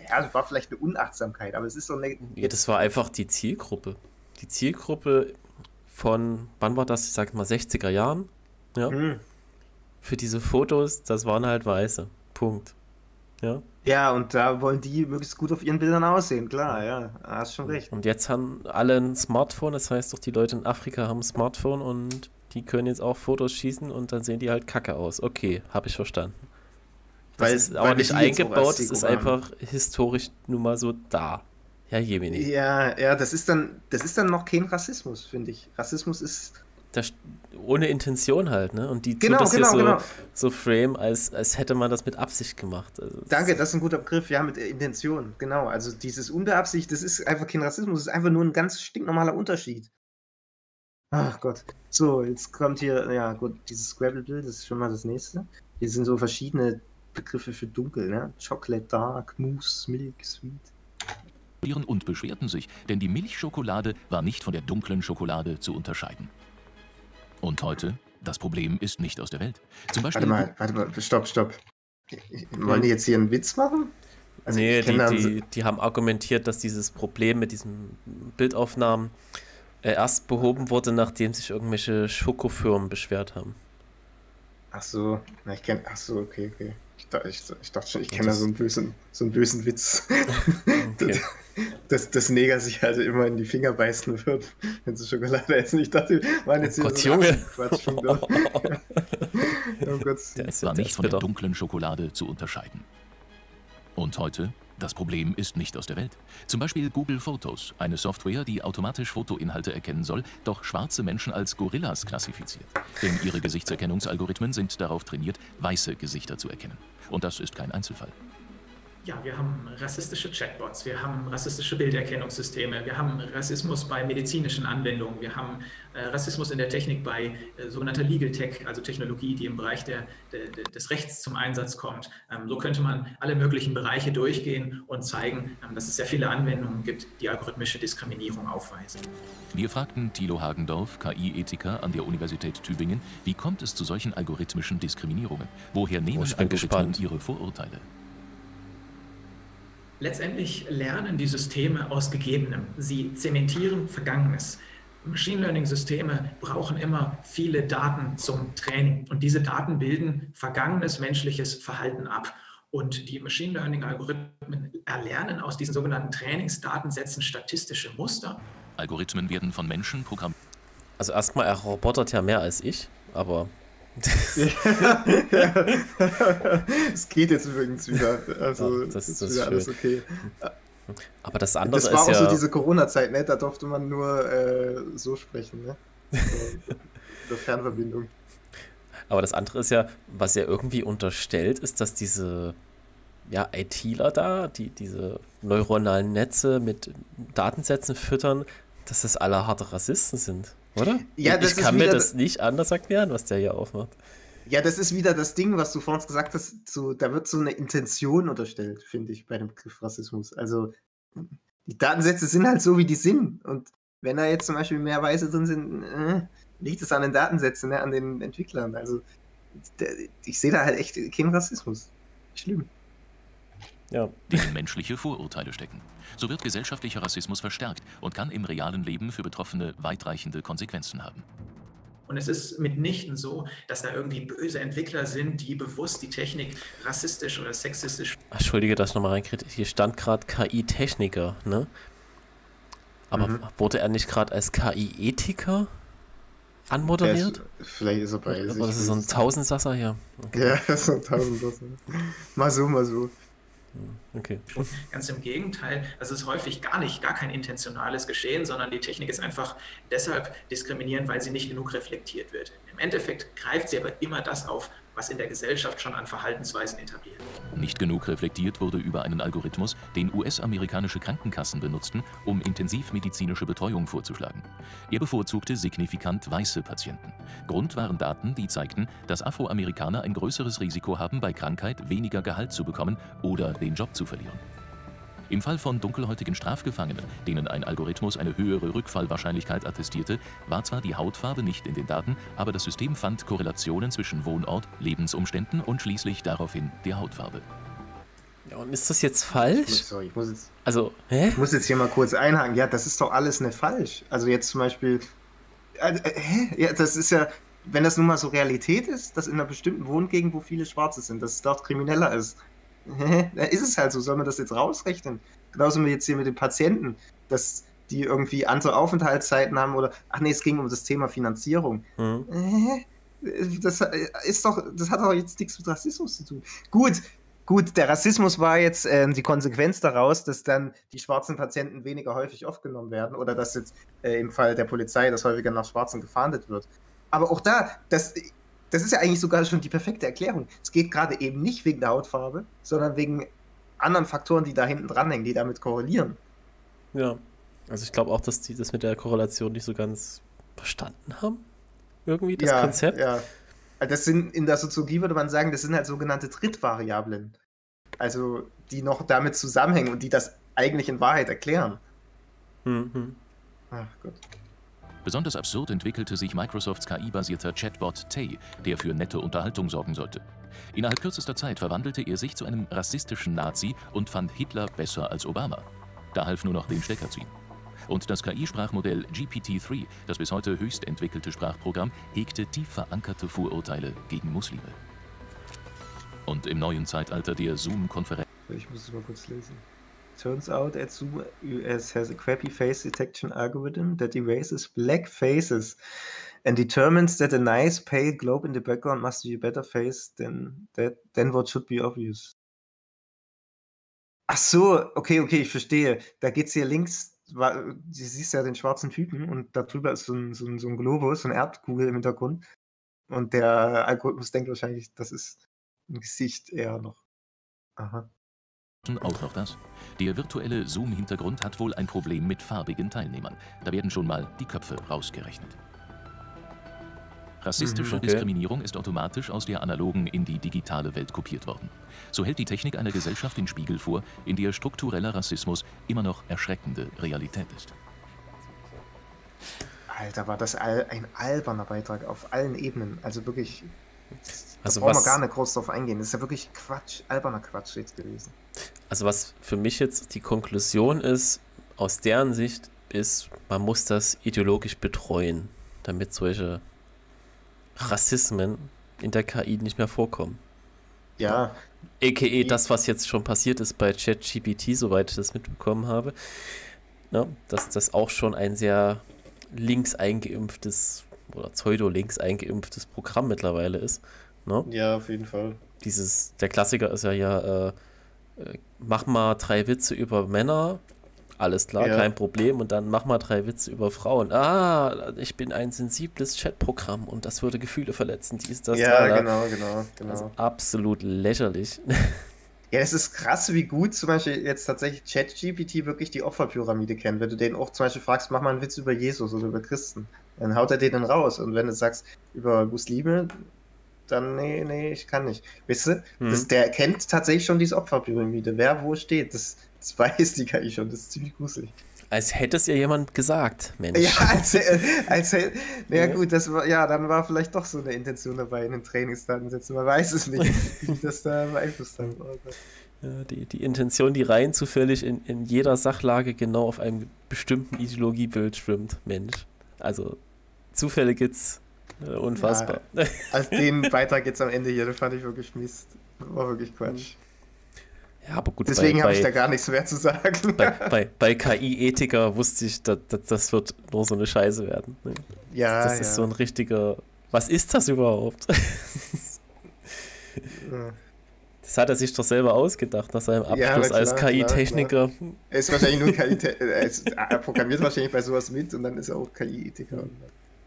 ja, das war vielleicht eine Unachtsamkeit, aber es ist so eine. Ja, das war einfach die Zielgruppe die Zielgruppe von, wann war das? Ich sag mal 60er Jahren. Ja. Mhm. Für diese Fotos, das waren halt Weiße. Punkt. Ja. Ja, und da wollen die möglichst gut auf ihren Bildern aussehen, klar, ja. Hast schon recht. Und jetzt haben alle ein Smartphone, das heißt doch, die Leute in Afrika haben ein Smartphone und die können jetzt auch Fotos schießen und dann sehen die halt kacke aus. Okay, habe ich verstanden. Das weil, ist aber nicht eingebaut, es ist einfach historisch nun mal so da. Ja, Jemini. Ja, ja, das ist dann, das ist dann noch kein Rassismus, finde ich. Rassismus ist. Das, ohne Intention halt, ne? Und die genau, tut das genau, hier so, genau. so frame, als, als hätte man das mit Absicht gemacht. Also Danke, das ist ein guter Begriff, ja, mit Intention, genau. Also dieses Unbeabsicht, das ist einfach kein Rassismus, das ist einfach nur ein ganz stinknormaler Unterschied. Ach Gott. So, jetzt kommt hier, ja gut, dieses Scrabble-Bild, das ist schon mal das nächste. Hier sind so verschiedene Begriffe für dunkel, ne? Chocolate Dark, Mousse, Milk, Sweet und beschwerten sich, denn die Milchschokolade war nicht von der dunklen Schokolade zu unterscheiden. Und heute? Das Problem ist nicht aus der Welt. Zum Beispiel warte mal, warte mal, stopp, stopp. Wollen die jetzt hier einen Witz machen? Also nee, die, die, die, haben argumentiert, dass dieses Problem mit diesen Bildaufnahmen äh, erst behoben wurde, nachdem sich irgendwelche Schokofirmen beschwert haben. Ach so, na, ich kenne. Ach so, okay, okay. Ich, ich, ich dachte schon, ich kenne da so einen bösen, so einen bösen Witz. Okay. dass, dass Neger sich halt immer in die Finger beißen wird, wenn sie Schokolade essen. Ich dachte, wir waren jetzt oh Gott, so Junge. Quatsch schon oh Gott. Das war nicht von der dunklen Schokolade zu unterscheiden. Und heute? Das Problem ist nicht aus der Welt. Zum Beispiel Google Photos, eine Software, die automatisch Fotoinhalte erkennen soll, doch schwarze Menschen als Gorillas klassifiziert. Denn ihre Gesichtserkennungsalgorithmen sind darauf trainiert, weiße Gesichter zu erkennen. Und das ist kein Einzelfall ja, wir haben rassistische Chatbots, wir haben rassistische Bilderkennungssysteme, wir haben Rassismus bei medizinischen Anwendungen, wir haben äh, Rassismus in der Technik bei äh, sogenannter Legal Tech, also Technologie, die im Bereich der, der, des Rechts zum Einsatz kommt. Ähm, so könnte man alle möglichen Bereiche durchgehen und zeigen, ähm, dass es sehr viele Anwendungen gibt, die algorithmische Diskriminierung aufweisen. Wir fragten Thilo Hagendorf, KI-Ethiker an der Universität Tübingen, wie kommt es zu solchen algorithmischen Diskriminierungen? Woher nehmen oh, Algorithmen ihre Vorurteile? Letztendlich lernen die Systeme aus Gegebenem. Sie zementieren Vergangenes. Machine Learning-Systeme brauchen immer viele Daten zum Training. Und diese Daten bilden vergangenes menschliches Verhalten ab. Und die Machine Learning-Algorithmen erlernen aus diesen sogenannten Trainingsdatensätzen statistische Muster. Algorithmen werden von Menschen programmiert. Also erstmal, er robotert ja mehr als ich, aber es geht jetzt übrigens wieder. Also, Ach, das, ist, das wieder alles okay. Aber das andere ist. Das war auch ja so diese Corona-Zeit, ne? Da durfte man nur äh, so sprechen, ne? So, Fernverbindung. Aber das andere ist ja, was er irgendwie unterstellt, ist, dass diese ja, ITler da, die diese neuronalen Netze mit Datensätzen füttern, dass das alle harte Rassisten sind. Oder? Ja, ich kann mir das nicht anders erklären, was der hier aufmacht. Ja, das ist wieder das Ding, was du vorhin gesagt hast. So, da wird so eine Intention unterstellt, finde ich, bei dem Begriff Rassismus. Also, die Datensätze sind halt so, wie die sind. Und wenn da jetzt zum Beispiel mehr Weiße drin sind, äh, liegt es an den Datensätzen, ne, an den Entwicklern. Also, ich sehe da halt echt keinen Rassismus. Schlimm. Ja. Denen menschliche Vorurteile stecken. So wird gesellschaftlicher Rassismus verstärkt und kann im realen Leben für Betroffene weitreichende Konsequenzen haben. Und es ist mitnichten so, dass da irgendwie böse Entwickler sind, die bewusst die Technik rassistisch oder sexistisch. Ach, Entschuldige, dass ich nochmal reinkriege. Hier stand gerade KI-Techniker, ne? Aber Mhm. wurde er nicht gerade als KI-Ethiker anmoderiert? Der ist- vielleicht ist er beides, Aber das ist so ein Tausendsasser hier. Ja, das sind tausend Sachen. Mal so, mal so. Okay. Ganz im Gegenteil, es ist häufig gar nicht, gar kein intentionales Geschehen, sondern die Technik ist einfach deshalb diskriminierend, weil sie nicht genug reflektiert wird. Im Endeffekt greift sie aber immer das auf, was in der Gesellschaft schon an Verhaltensweisen etabliert. Nicht genug reflektiert wurde über einen Algorithmus, den US-amerikanische Krankenkassen benutzten, um intensivmedizinische Betreuung vorzuschlagen. Er bevorzugte signifikant weiße Patienten. Grund waren Daten, die zeigten, dass Afroamerikaner ein größeres Risiko haben, bei Krankheit weniger Gehalt zu bekommen oder den Job zu verlieren. Im Fall von dunkelhäutigen Strafgefangenen, denen ein Algorithmus eine höhere Rückfallwahrscheinlichkeit attestierte, war zwar die Hautfarbe nicht in den Daten, aber das System fand Korrelationen zwischen Wohnort, Lebensumständen und schließlich daraufhin der Hautfarbe. Ja, und ist das jetzt falsch? Sorry, ich muss jetzt, Also, hä? ich muss jetzt hier mal kurz einhaken. Ja, das ist doch alles nicht falsch. Also jetzt zum Beispiel, äh, äh, hä? Ja, das ist ja, wenn das nun mal so Realität ist, dass in einer bestimmten Wohngegend, wo viele Schwarze sind, dass es dort krimineller ist? Da ist es halt so. Soll man das jetzt rausrechnen? Genauso wie jetzt hier mit den Patienten, dass die irgendwie andere Aufenthaltszeiten haben oder, ach nee, es ging um das Thema Finanzierung. Hm. Hä? Das ist doch, das hat doch jetzt nichts mit Rassismus zu tun. Gut, gut, der Rassismus war jetzt äh, die Konsequenz daraus, dass dann die schwarzen Patienten weniger häufig aufgenommen werden oder dass jetzt äh, im Fall der Polizei das häufiger nach Schwarzen gefahndet wird. Aber auch da, das, das ist ja eigentlich sogar schon die perfekte Erklärung. Es geht gerade eben nicht wegen der Hautfarbe, sondern wegen anderen Faktoren, die da hinten dranhängen, die damit korrelieren. Ja. Also ich glaube auch, dass die das mit der Korrelation nicht so ganz verstanden haben. Irgendwie, das ja, Konzept. Ja. Also Das sind in der Soziologie würde man sagen, das sind halt sogenannte Drittvariablen. Also die noch damit zusammenhängen und die das eigentlich in Wahrheit erklären. Mhm. Ach Gott. Besonders absurd entwickelte sich Microsofts KI-basierter Chatbot Tay, der für nette Unterhaltung sorgen sollte. Innerhalb kürzester Zeit verwandelte er sich zu einem rassistischen Nazi und fand Hitler besser als Obama. Da half nur noch den Stecker ziehen. Und das KI-Sprachmodell GPT-3, das bis heute höchst entwickelte Sprachprogramm, hegte tief verankerte Vorurteile gegen Muslime. Und im neuen Zeitalter der Zoom-Konferenz Ich muss es mal kurz lesen. Turns out at Zoom US has a crappy face detection algorithm that erases black faces and determines that a nice pale globe in the background must be a better face than that than what should be obvious. Ach so, okay, okay, ich verstehe. Da geht's hier links, du siehst ja den schwarzen Typen und da drüber ist so ein, so ein, so ein Globus, so eine Erdkugel im Hintergrund. Und der Algorithmus denkt wahrscheinlich, das ist ein Gesicht eher noch. Aha. Auch noch das. Der virtuelle Zoom-Hintergrund hat wohl ein Problem mit farbigen Teilnehmern. Da werden schon mal die Köpfe rausgerechnet. Rassistische Mhm, okay. Diskriminierung ist automatisch aus der analogen in die digitale Welt kopiert worden. So hält die Technik einer Gesellschaft den Spiegel vor, in der struktureller Rassismus immer noch erschreckende Realität ist. Alter, war das ein alberner Beitrag auf allen Ebenen. Also wirklich. Also da brauchen was- wir gar nicht groß drauf eingehen. Das ist ja wirklich Quatsch, alberner Quatsch jetzt gewesen. Also was für mich jetzt die Konklusion ist, aus deren Sicht, ist, man muss das ideologisch betreuen, damit solche Rassismen in der KI nicht mehr vorkommen. Ja. AKA das, was jetzt schon passiert ist bei ChatGPT, soweit ich das mitbekommen habe. Ne, dass das auch schon ein sehr links eingeimpftes oder pseudo-links eingeimpftes Programm mittlerweile ist. Ne? Ja, auf jeden Fall. Dieses, der Klassiker ist ja ja, äh, mach mal drei Witze über Männer, alles klar, Ja. kein Problem, und dann mach mal drei Witze über Frauen. Ah, ich bin ein sensibles Chatprogramm und das würde Gefühle verletzen, dies, das, Ja, genau, genau, genau. Also absolut lächerlich. Ja, es ist krass, wie gut zum Beispiel jetzt tatsächlich ChatGPT wirklich die Opferpyramide kennt. Wenn du den auch zum Beispiel fragst, mach mal einen Witz über Jesus oder über Christen, dann haut er den dann raus. Und wenn du sagst, über Muslime, dann nee, nee, ich kann nicht. Weißt du, Mhm. das, der kennt tatsächlich schon diese Opferpyramide. Wer wo steht, das, das weiß die KI schon. Das ist ziemlich gruselig. Als hätte es ihr jemand gesagt, Mensch. Ja, als, als, als ja, Ja. gut, das war, ja, dann war vielleicht doch so eine Intention dabei in den Trainingsdatensätzen. Man weiß es nicht, wie das da beeinflusst Gott. Ja, die, die Intention, die rein zufällig in, in jeder Sachlage genau auf einem bestimmten Ideologiebild schwimmt, Mensch. Also Zufälle gibt's Äh, Unfassbar. Ja, als den Beitrag jetzt am Ende hier, den fand ich wirklich Mist. War wirklich Quatsch. Ja, aber gut. Deswegen habe ich da gar nichts mehr zu sagen. Bei, bei, bei KI-Ethiker wusste ich, dass, dass, das wird nur so eine Scheiße werden. Ne? Ja. Das, das ja. ist so ein richtiger. Was ist das überhaupt? Das hat er sich doch selber ausgedacht nach seinem Abschluss ja, als KI-Techniker. Er ist wahrscheinlich nur KI, er programmiert wahrscheinlich bei sowas mit und dann ist er auch KI-Ethiker.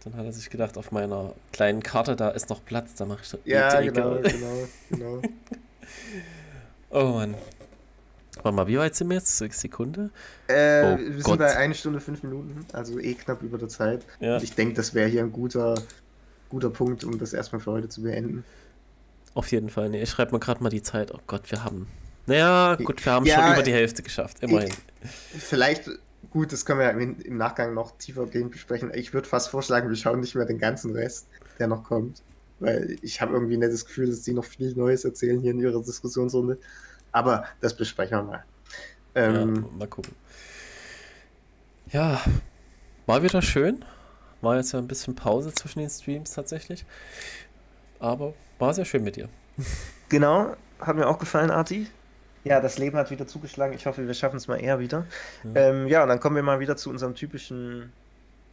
Dann hat er sich gedacht, auf meiner kleinen Karte, da ist noch Platz, da mache ich Ja, genau, genau, genau. oh Mann. Warte mal, wie weit sind wir jetzt? Sekunde? Äh, oh, wir Gott. sind bei 1 Stunde 5 Minuten, also eh knapp über der Zeit. Ja. Und ich denke, das wäre hier ein guter, guter Punkt, um das erstmal für heute zu beenden. Auf jeden Fall. Nee, ich schreibe mir gerade mal die Zeit. Oh Gott, wir haben. Naja, gut, wir haben ja, schon über die Hälfte geschafft, immerhin. Ich, vielleicht, gut, das können wir im, im Nachgang noch tiefer gehen besprechen. Ich würde fast vorschlagen, wir schauen nicht mehr den ganzen Rest, der noch kommt. Weil ich habe irgendwie nicht das Gefühl, dass die noch viel Neues erzählen hier in ihrer Diskussionsrunde. Aber das besprechen wir mal. Ähm, ja, mal gucken. Ja, war wieder schön. War jetzt ja ein bisschen Pause zwischen den Streams tatsächlich. Aber war sehr schön mit dir. Genau, hat mir auch gefallen, Arti. Ja, das Leben hat wieder zugeschlagen. Ich hoffe, wir schaffen es mal eher wieder. Ja. Ähm, ja, und dann kommen wir mal wieder zu unserem typischen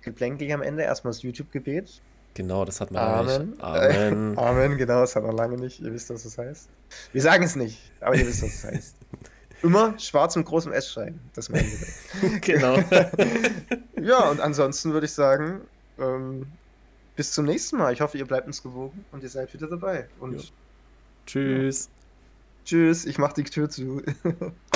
Geplänkel am Ende. Erstmal das YouTube-Gebet. Genau, das hat man Amen. Amen. Amen, genau, das hat man lange nicht. Ihr wisst, was das heißt. Wir sagen es nicht, aber ihr wisst, was das heißt. Immer schwarz und großem S schreiben. Das meinen wir. genau. ja, und ansonsten würde ich sagen, ähm, bis zum nächsten Mal. Ich hoffe, ihr bleibt uns gewogen und ihr seid wieder dabei. Und ja. Tschüss. Tschüss, ich mach die Tür zu.